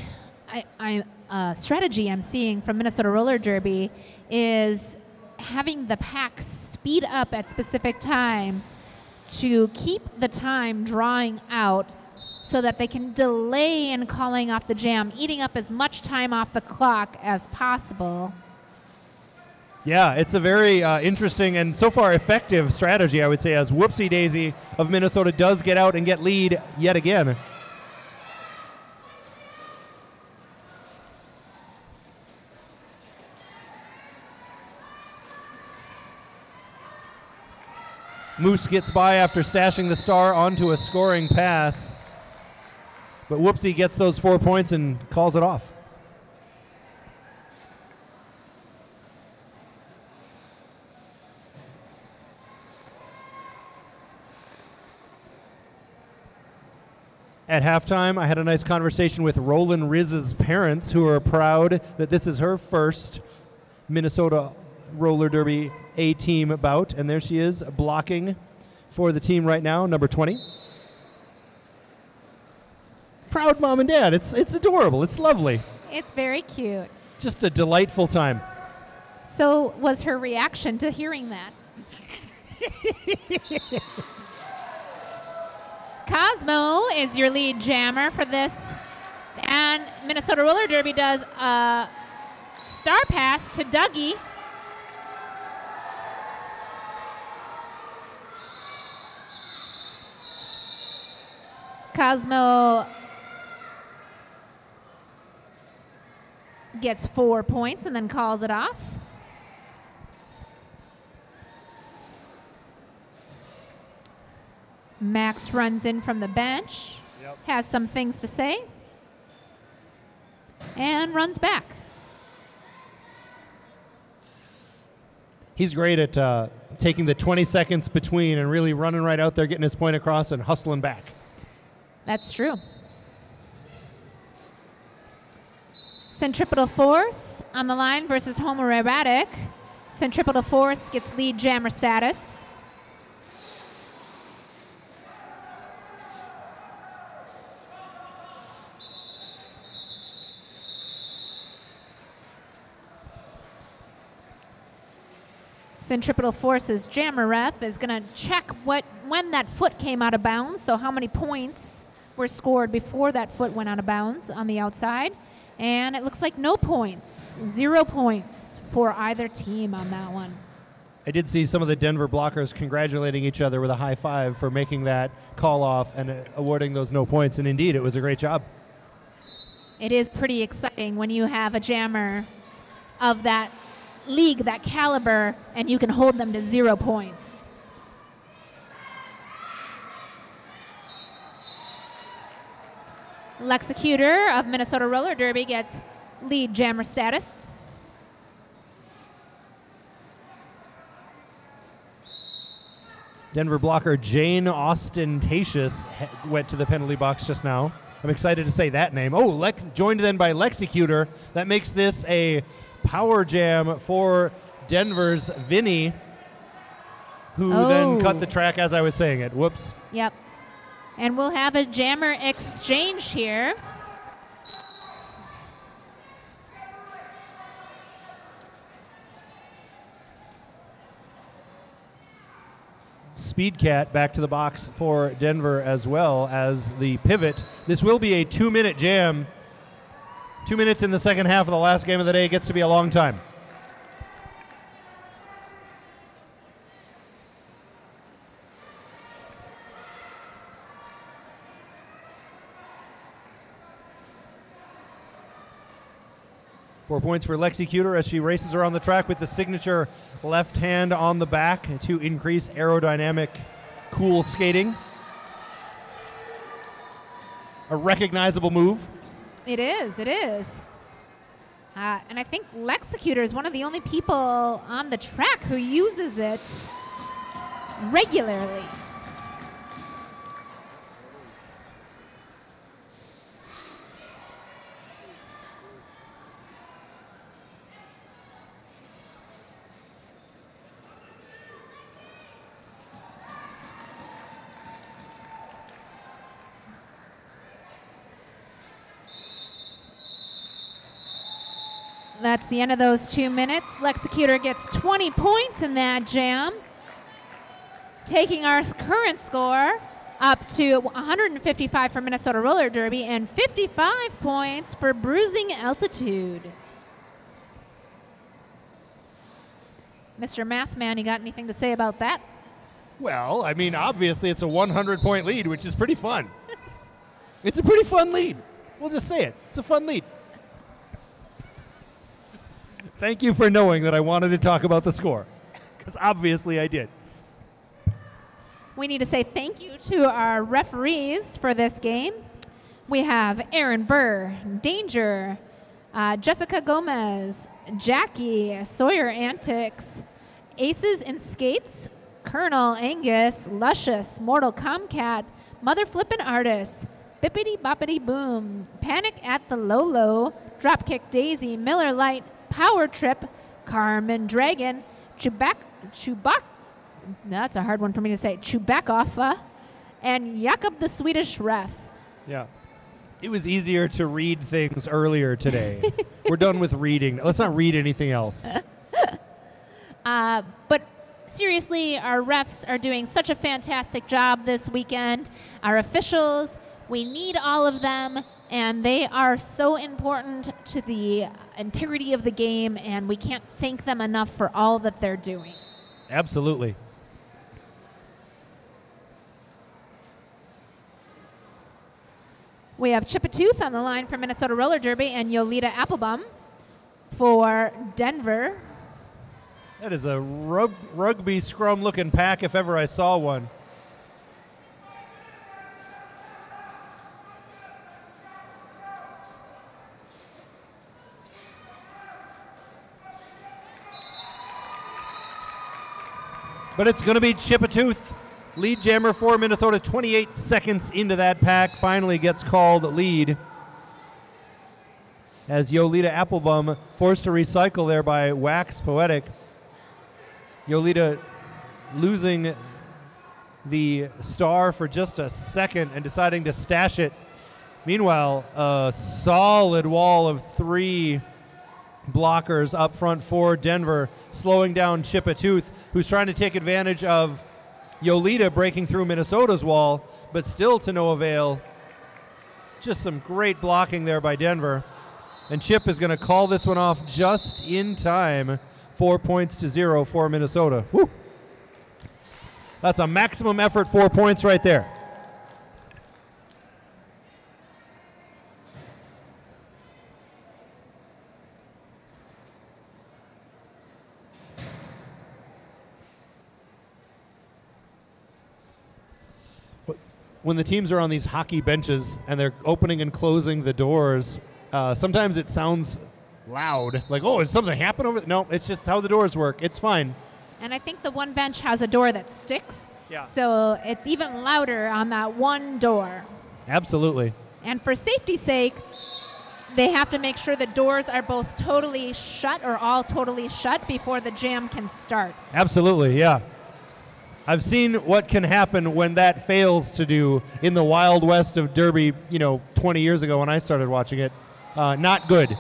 I, I uh, strategy I'm seeing from Minnesota Roller Derby is having the pack speed up at specific times to keep the time drawing out so that they can delay in calling off the jam, eating up as much time off the clock as possible. Yeah, it's a very uh, interesting and so far effective strategy, I would say, as Whoopsie Daisy of Minnesota does get out and get lead yet again. Moose gets by after stashing the star onto a scoring pass. But Whoopsie gets those four points and calls it off. At halftime, I had a nice conversation with Roland Riz's parents, who are proud that this is her first Minnesota roller derby A team bout. And there she is blocking for the team right now, number 20. Proud mom and dad. It's, it's adorable. It's lovely. It's very cute. Just a delightful time. So, was her reaction to hearing that? <laughs> Cosmo is your lead jammer for this. And Minnesota Roller Derby does a star pass to Dougie. Cosmo gets four points and then calls it off. Max runs in from the bench, Yep. has some things to say, and runs back. He's great at uh, taking the 20 seconds between and really running right out there, getting his point across, and hustling back. That's true. Centripetal Force on the line versus Homo Erratic. Centripetal Force gets lead jammer status. Centripetal Force's jammer ref is going to check what when that foot came out of bounds, so how many points were scored before that foot went out of bounds on the outside. And it looks like no points, zero points for either team on that one. I did see some of the Denver blockers congratulating each other with a high five for making that call off and awarding those no points. And indeed, it was a great job. It is pretty exciting when you have a jammer of that league, that caliber, and you can hold them to zero points. Lexecutor of Minnesota Roller Derby gets lead jammer status. Denver blocker Jane Ostentatious went to the penalty box just now. I'm excited to say that name. Oh, Lex- joined then by Lexecutor. That makes this a power jam for Denver's Vinny, who then Oh. cut the track as I was saying it. Whoops. Yep. And we'll have a jammer exchange here. Speed Cat back to the box for Denver as well as the pivot. This will be a two minute jam. Two minutes in the second half of the last game of the day gets to be a long time. Four points for Lexecutor as she races around the track with the signature left hand on the back to increase aerodynamic cool skating. A recognizable move. It is. It is. Uh, and I think Lexecutor is one of the only people on the track who uses it regularly. That's the end of those two minutes. Lexecutor gets 20 points in that jam, taking our current score up to 155 for Minnesota Roller Derby and 55 points for Bruising Altitude. Mr. Mathman, you got anything to say about that? Well, I mean, obviously it's a 100 point lead, which is pretty fun. <laughs> it's a pretty fun lead. We'll just say it. It's a fun lead. Thank you for knowing that I wanted to talk about the score, because obviously I did. We need to say thank you to our referees for this game. We have Aaron Burr, Danger, uh, Jessica Gomez, Jackie, Sawyer Antics, Aces and Skates, Colonel Angus, Luscious, Mortal Comcat, Mother Flippin' Artist, Bippity Boppity Boom, Panic at the Lolo, Dropkick Daisy, Miller Light, Power Trip, Carmen Dragon, Chewbac, Chewbac, that's a hard one for me to say, Chewbacca, and Jakob the Swedish Ref. Yeah. It was easier to read things earlier today. <laughs> We're done with reading. Let's not read anything else. <laughs> Uh, but seriously, our refs are doing such a fantastic job this weekend. Our officials, we need all of them, and they are so important to the integrity of the game, and we can't thank them enough for all that they're doing. Absolutely. We have Chippetooth on the line for Minnesota Roller Derby and Yolita Applebaum for Denver. That is a rug- rugby scrum looking pack if ever I saw one. But it's going to be Chippetooth. Lead jammer for Minnesota, 28 seconds into that pack, finally gets called lead. As Yolita Applebaum forced to recycle there by Wax Poetic. Yolita losing the star for just a second and deciding to stash it. Meanwhile, a solid wall of three blockers up front for Denver, slowing down Chippetooth, who's trying to take advantage of Yolita breaking through Minnesota's wall, but still to no avail. Just some great blocking there by Denver. And Chip is going to call this one off just in time. Four points to zero for Minnesota. Woo! That's a maximum effort four points right there. When the teams are on these hockey benches and they're opening and closing the doors, uh, sometimes it sounds loud. Like, oh, did something happen over there? No, it's just how the doors work. It's fine. And I think the one bench has a door that sticks, Yeah. So it's even louder on that one door. Absolutely. And for safety's sake, they have to make sure the doors are both totally shut or all totally shut before the jam can start. Absolutely, yeah. I've seen what can happen when that fails to do in the wild west of Derby, you know, 20 years ago when I started watching it. Uh, not good.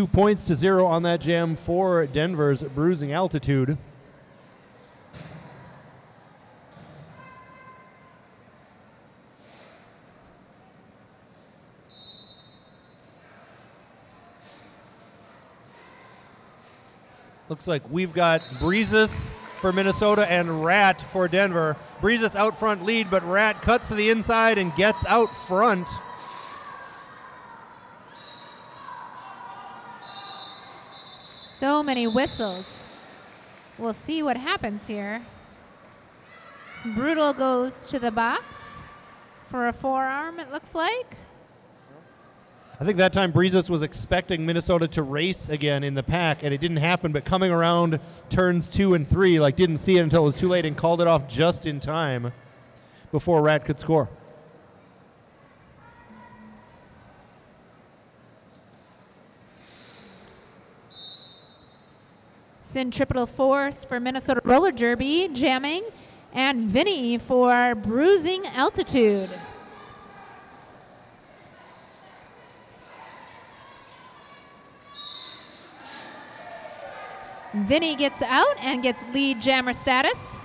Two points to zero on that jam for Denver's bruising altitude. Looks like we've got Breezes for Minnesota and Rat for Denver. Breezes out front lead, but Rat cuts to the inside and gets out front. So many whistles. We'll see what happens here. Brutal goes to the box for a forearm, it looks like. I think that time Breezes was expecting Minnesota to race again in the pack, and it didn't happen. But coming around turns two and three, like didn't see it until it was too late and called it off just in time before Rat could score. Centripetal Force for Minnesota Roller Derby, jamming, and Vinny for Bruising Altitude. Vinny gets out and gets lead jammer status.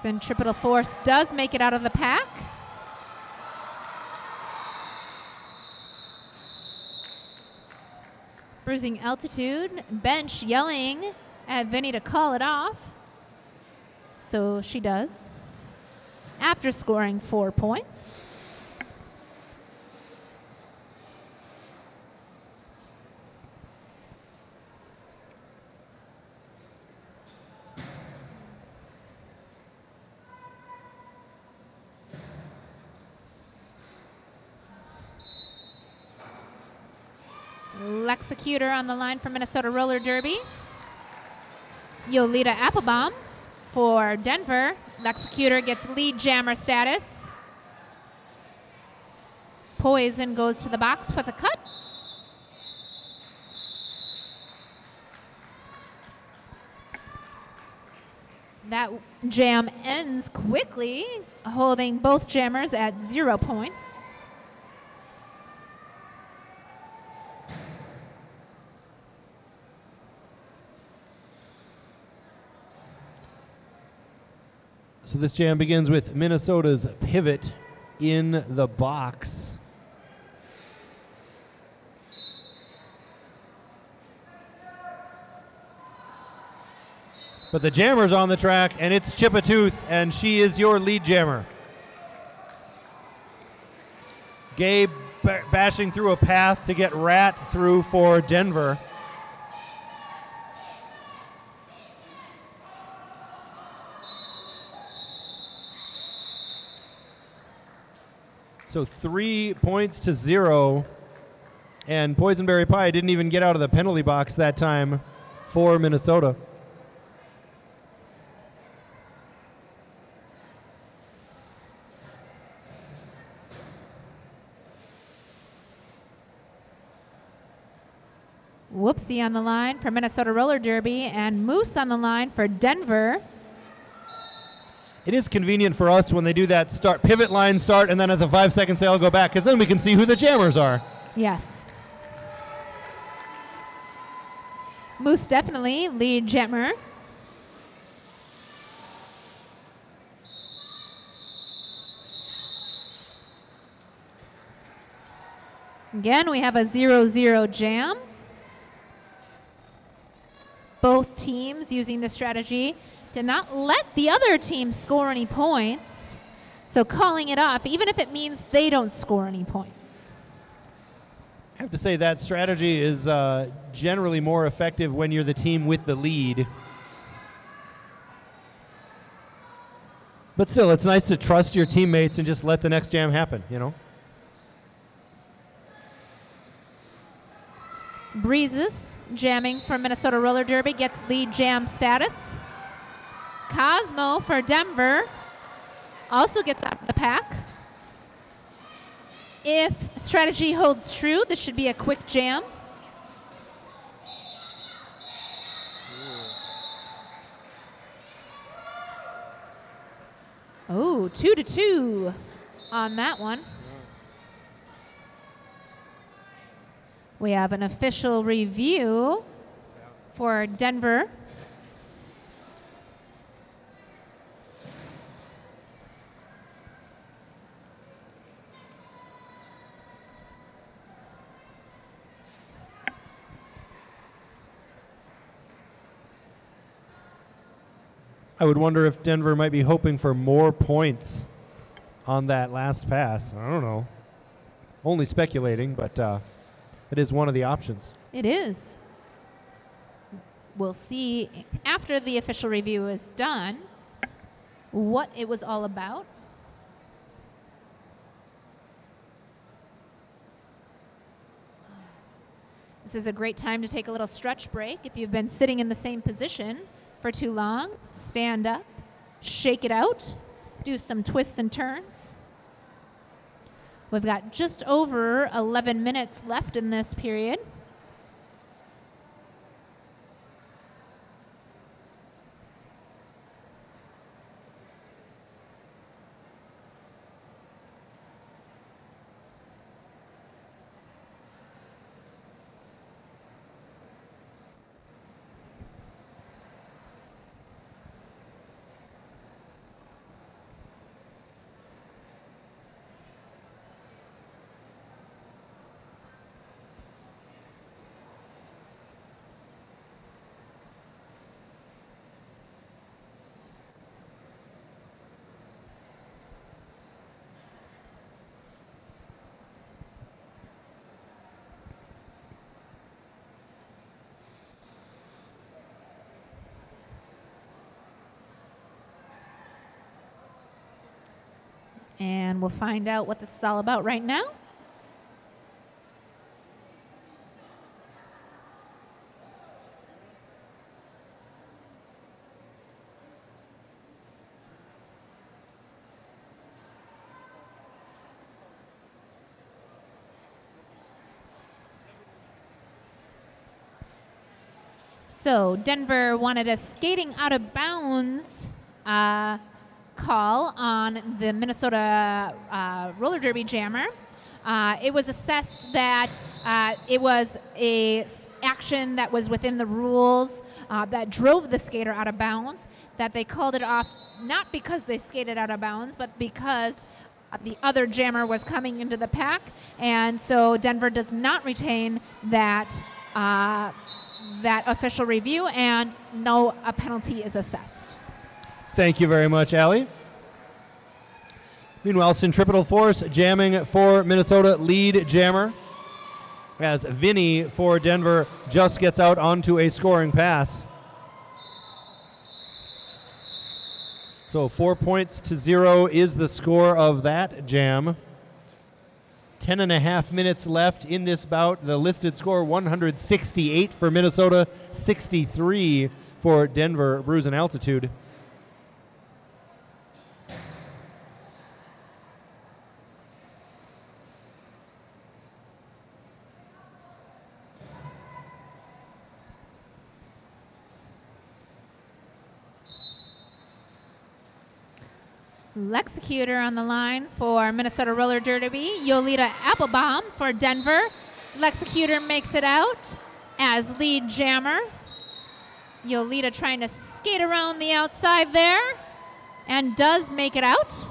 Centripetal Force does make it out of the pack. Bruising altitude, bench yelling at Vinny to call it off. So she does. After scoring four points. Lexecutor on the line for Minnesota Roller Derby. Yolita Applebaum for Denver. Executor gets lead jammer status. Poison goes to the box with a cut. That jam ends quickly, holding both jammers at zero points. So this jam begins with Minnesota's pivot in the box. But the jammer's on the track, and it's Chipatooth, and she is your lead jammer. Gabe ba- bashing through a path to get Rat through for Denver. So three points to zero. And Poisonberry Pie didn't even get out of the penalty box that time for Minnesota. Whoopsie on the line for Minnesota Roller Derby, and Moose on the line for Denver. It is convenient for us when they do that start pivot line start, and then at the five seconds they'll go back, because then we can see who the jammers are. Yes. Moose definitely lead jammer. Again, we have a 0 0 jam. both teams using this strategy did not let the other team score any points. So calling it off, even if it means they don't score any points. I have to say that strategy is uh, generally more effective when you're the team with the lead. But still, it's nice to trust your teammates and just let the next jam happen, you know? Breezes jamming for Minnesota Roller Derby gets lead jam status. Cosmo for Denver also gets out of the pack. If strategy holds true, this should be a quick jam. Oh, two to two on that one. We have an official review for Denver. I would wonder if Denver might be hoping for more points on that last pass. I don't know. Only speculating, but uh, it is one of the options. It is. We'll see after the official review is done what it was all about. This is a great time to take a little stretch break. If you've been sitting in the same position for too long, stand up, shake it out, do some twists and turns. We've got just over 11 minutes left in this period. And we'll find out what this is all about right now. So Denver wanted a skating out of bounds uh, call on the Minnesota uh, roller derby jammer. Uh, it was assessed that uh, it was a action that was within the rules uh, that drove the skater out of bounds. That they called it off not because they skated out of bounds, but because the other jammer was coming into the pack, and so Denver does not retain that uh, that official review, and no a penalty is assessed. Thank you very much, Allie. Meanwhile, Centripetal Force jamming for Minnesota lead jammer as Vinny for Denver just gets out onto a scoring pass. So four points to zero is the score of that jam. Ten and a half minutes left in this bout. The listed score 168 for Minnesota, 63 for Denver. Bruising Altitude. Lexecutor on the line for Minnesota Roller Derby. Yolita Applebaum for Denver. Lexecutor makes it out as lead jammer. Yolita trying to skate around the outside there and does make it out.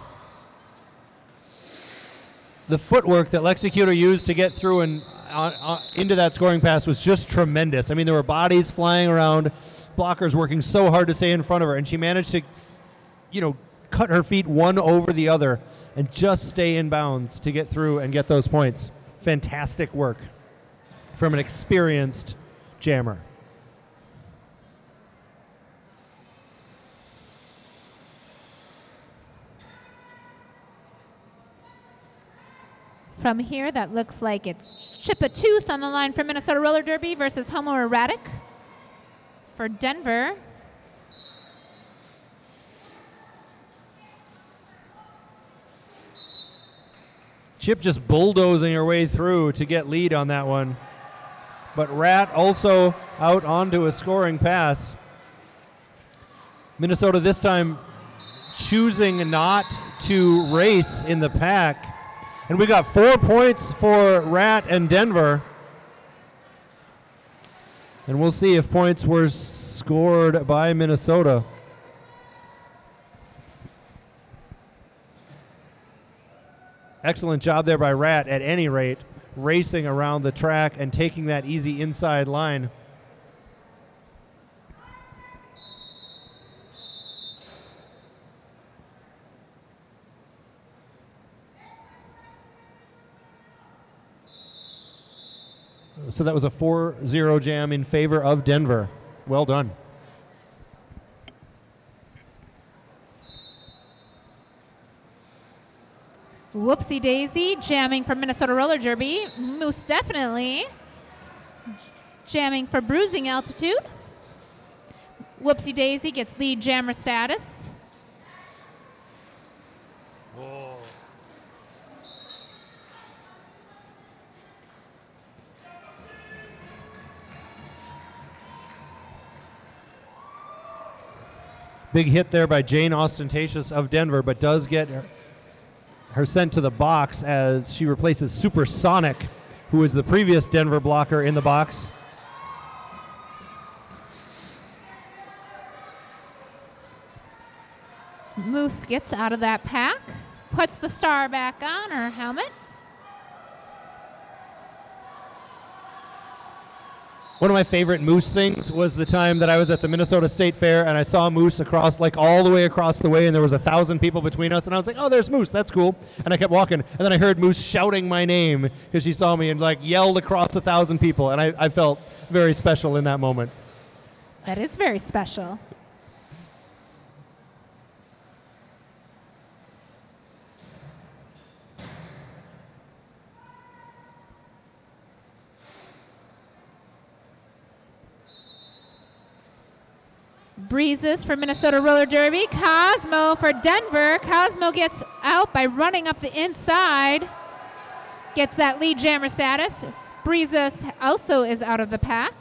the footwork that Lexecutor used to get through and on, on, into that scoring pass was just tremendous. I mean, there were bodies flying around, blockers working so hard to stay in front of her, and she managed to, you know, cut her feet one over the other and just stay in bounds to get through and get those points. Fantastic work from an experienced jammer. From here, that looks like it's Chip a Tooth on the line for Minnesota Roller Derby versus Homo Erratic for Denver. Chip just bulldozing her way through to get lead on that one. But Rat also out onto a scoring pass. Minnesota this time choosing not to race in the pack. And we got four points for Rat and Denver. And we'll see if points were scored by Minnesota. Excellent job there by Rat at any rate, racing around the track and taking that easy inside line. So that was a 4 0 jam in favor of Denver. Well done. Whoopsie daisy, jamming for Minnesota Roller Derby. Moose definitely jamming for bruising altitude. Whoopsie daisy gets lead jammer status. Big hit there by Jane Ostentatious of Denver, but does get her, sent to the box as she replaces Supersonic, who was the previous Denver blocker in the box. Moose gets out of that pack, puts the star back on her helmet. One of my favorite moose things was the time that I was at the Minnesota State Fair and I saw a moose across, like all the way across the way, and there was a thousand people between us, and I was like, "Oh, there's moose. That's cool." And I kept walking, and then I heard moose shouting my name because she saw me and like yelled across a thousand people, and I, I felt very special in that moment. That is very special. Breezes for Minnesota Roller Derby. Cosmo for Denver. Cosmo gets out by running up the inside. Gets that lead jammer status. Breezes also is out of the pack.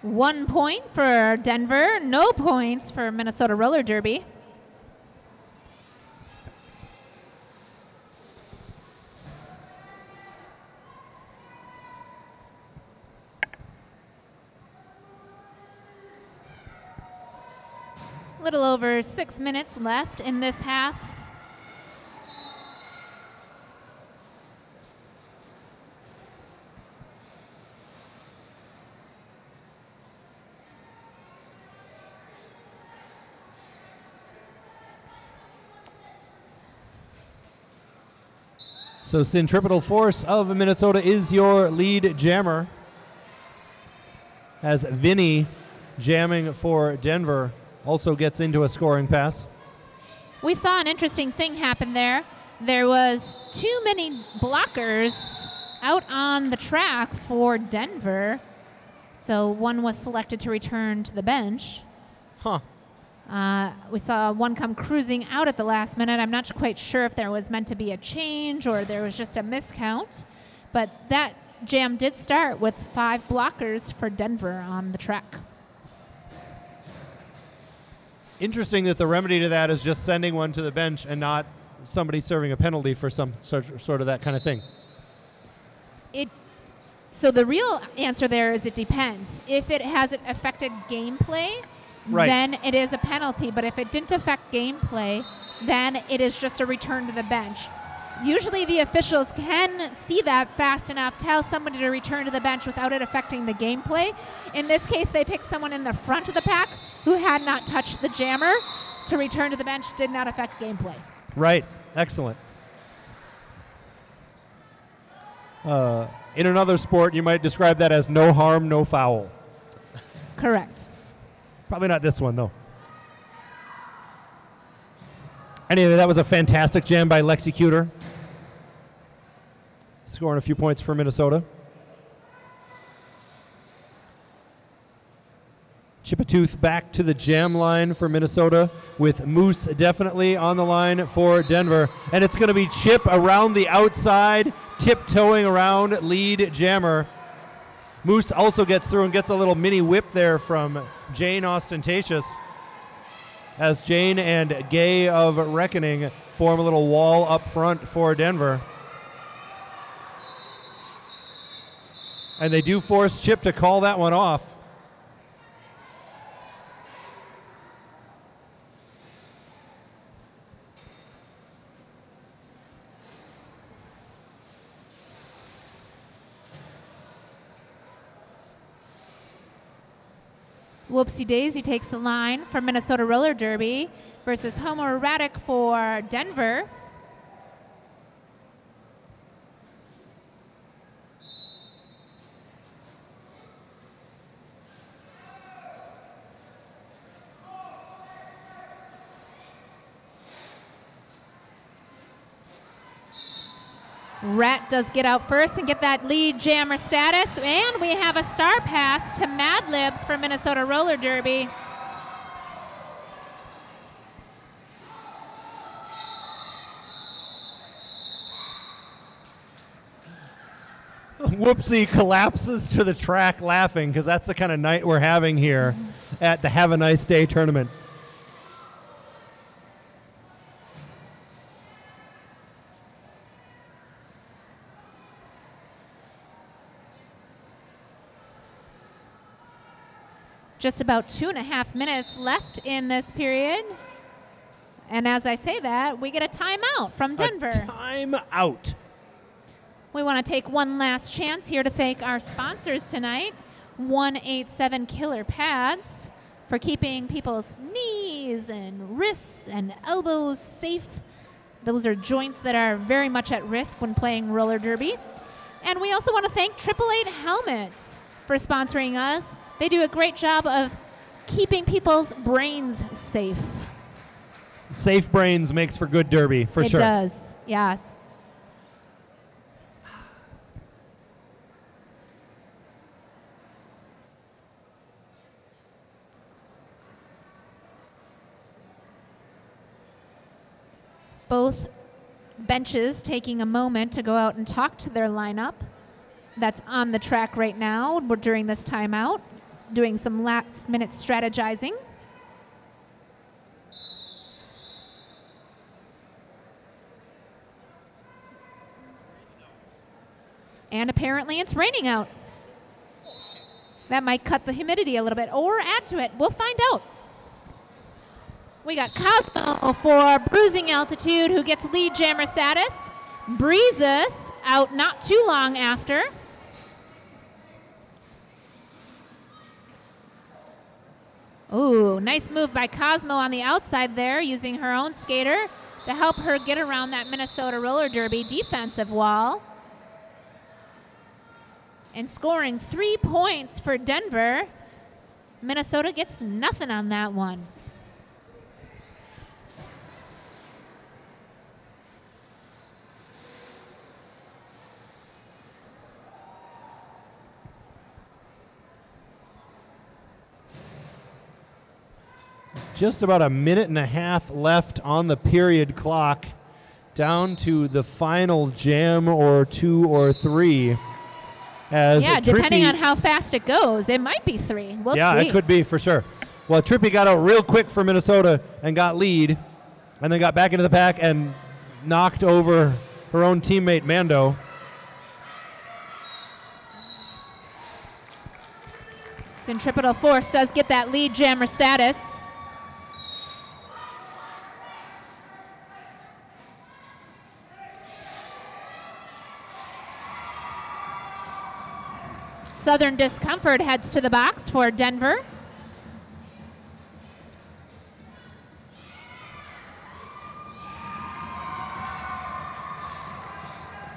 One point for Denver, no points for Minnesota Roller Derby. Little over six minutes left in this half. So Centripetal Force of Minnesota is your lead jammer. As Vinny jamming for Denver also gets into a scoring pass. We saw an interesting thing happen there. There was too many blockers out on the track for Denver, so one was selected to return to the bench. Huh. Uh, we saw one come cruising out at the last minute. I'm not quite sure if there was meant to be a change or there was just a miscount, but that jam did start with five blockers for Denver on the track. Interesting that the remedy to that is just sending one to the bench and not somebody serving a penalty for some sort sort of that kind of thing. It So the real answer there is it depends. If it hasn't affected gameplay, Right. then it is a penalty. But if it didn't affect gameplay, then it is just a return to the bench. Usually the officials can see that fast enough, tell somebody to return to the bench without it affecting the gameplay. In this case, they pick someone in the front of the pack who had not touched the jammer to return to the bench, did not affect gameplay. Right. Excellent. Uh, in another sport, you might describe that as no harm, no foul. Correct. Probably not this one, though. Anyway, that was a fantastic jam by Lexecutor. Scoring a few points for Minnesota. Chipatooth back to the jam line for Minnesota with Moose definitely on the line for Denver. And it's going to be Chip around the outside, tiptoeing around lead jammer. Moose also gets through and gets a little mini whip there from Jane Ostentatious as Jane and Gay of Reckoning form a little wall up front for Denver. And they do force Chip to call that one off. Whoopsie Daisy takes the line for Minnesota Roller Derby versus Homo Erratic for Denver. Rat does get out first and get that lead jammer status. And we have a star pass to Mad Libs for Minnesota Roller Derby. Whoopsie collapses to the track laughing because that's the kind of night we're having here at the Have a Nice Day tournament. Just about two and a half minutes left in this period. And as I say that, we get a timeout from Denver. Time out. We want to take one last chance here to thank our sponsors tonight 187 Killer Pads for keeping people's knees and wrists and elbows safe. Those are joints that are very much at risk when playing roller derby. And we also want to thank Triple Eight Helmets for sponsoring us. They do a great job of keeping people's brains safe. Safe brains makes for good derby, for it sure. does, yes. Both benches taking a moment to go out and talk to their lineup that's on the track right now We're during this timeout, doing some last minute strategizing. And apparently it's raining out. That might cut the humidity a little bit or add to it. We'll find out. We got Cosmo for bruising altitude, who gets lead jammer status. Breezes out not too long after. Ooh, nice move by Cosmo on the outside there, using her own skater to help her get around that Minnesota roller derby defensive wall. And scoring three points for Denver. Minnesota gets nothing on that one. Just about a minute and a half left on the period clock, down to the final jam or two or three. As yeah, depending on how fast it goes, it might be three. We'll yeah, see. it could be for sure. Well, Trippy got out real quick for Minnesota and got lead, and then got back into the pack and knocked over her own teammate Mando. Centripetal Force does get that lead jammer status. Southern Discomfort heads to the box for Denver.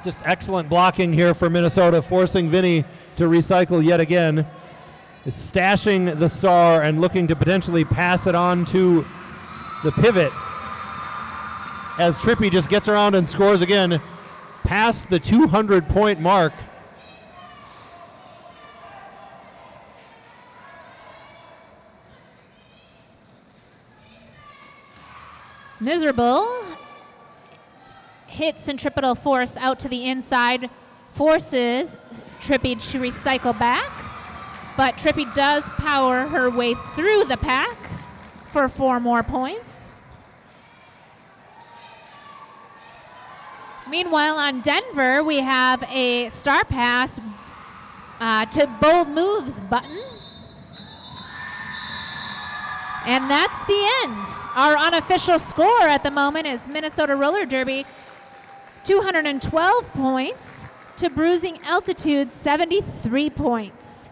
Just excellent blocking here for Minnesota, forcing Vinny to recycle yet again. Is stashing the star and looking to potentially pass it on to the pivot. As Trippy just gets around and scores again, past the 200 point mark. Miserable hits centripetal force out to the inside, forces Trippy to recycle back, but Trippy does power her way through the pack for four more points. Meanwhile, on Denver, we have a star pass uh, to bold moves button. And that's the end. Our unofficial score at the moment is Minnesota Roller Derby 212 points to Bruising Altitude 73 points.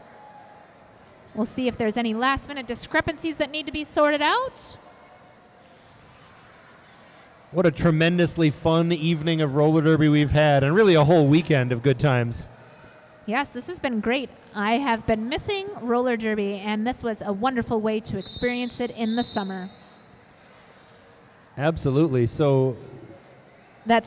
We'll see if there's any last minute discrepancies that need to be sorted out. What a tremendously fun evening of roller derby we've had, and really a whole weekend of good times. Yes, this has been great. I have been missing roller derby, and this was a wonderful way to experience it in the summer. Absolutely. So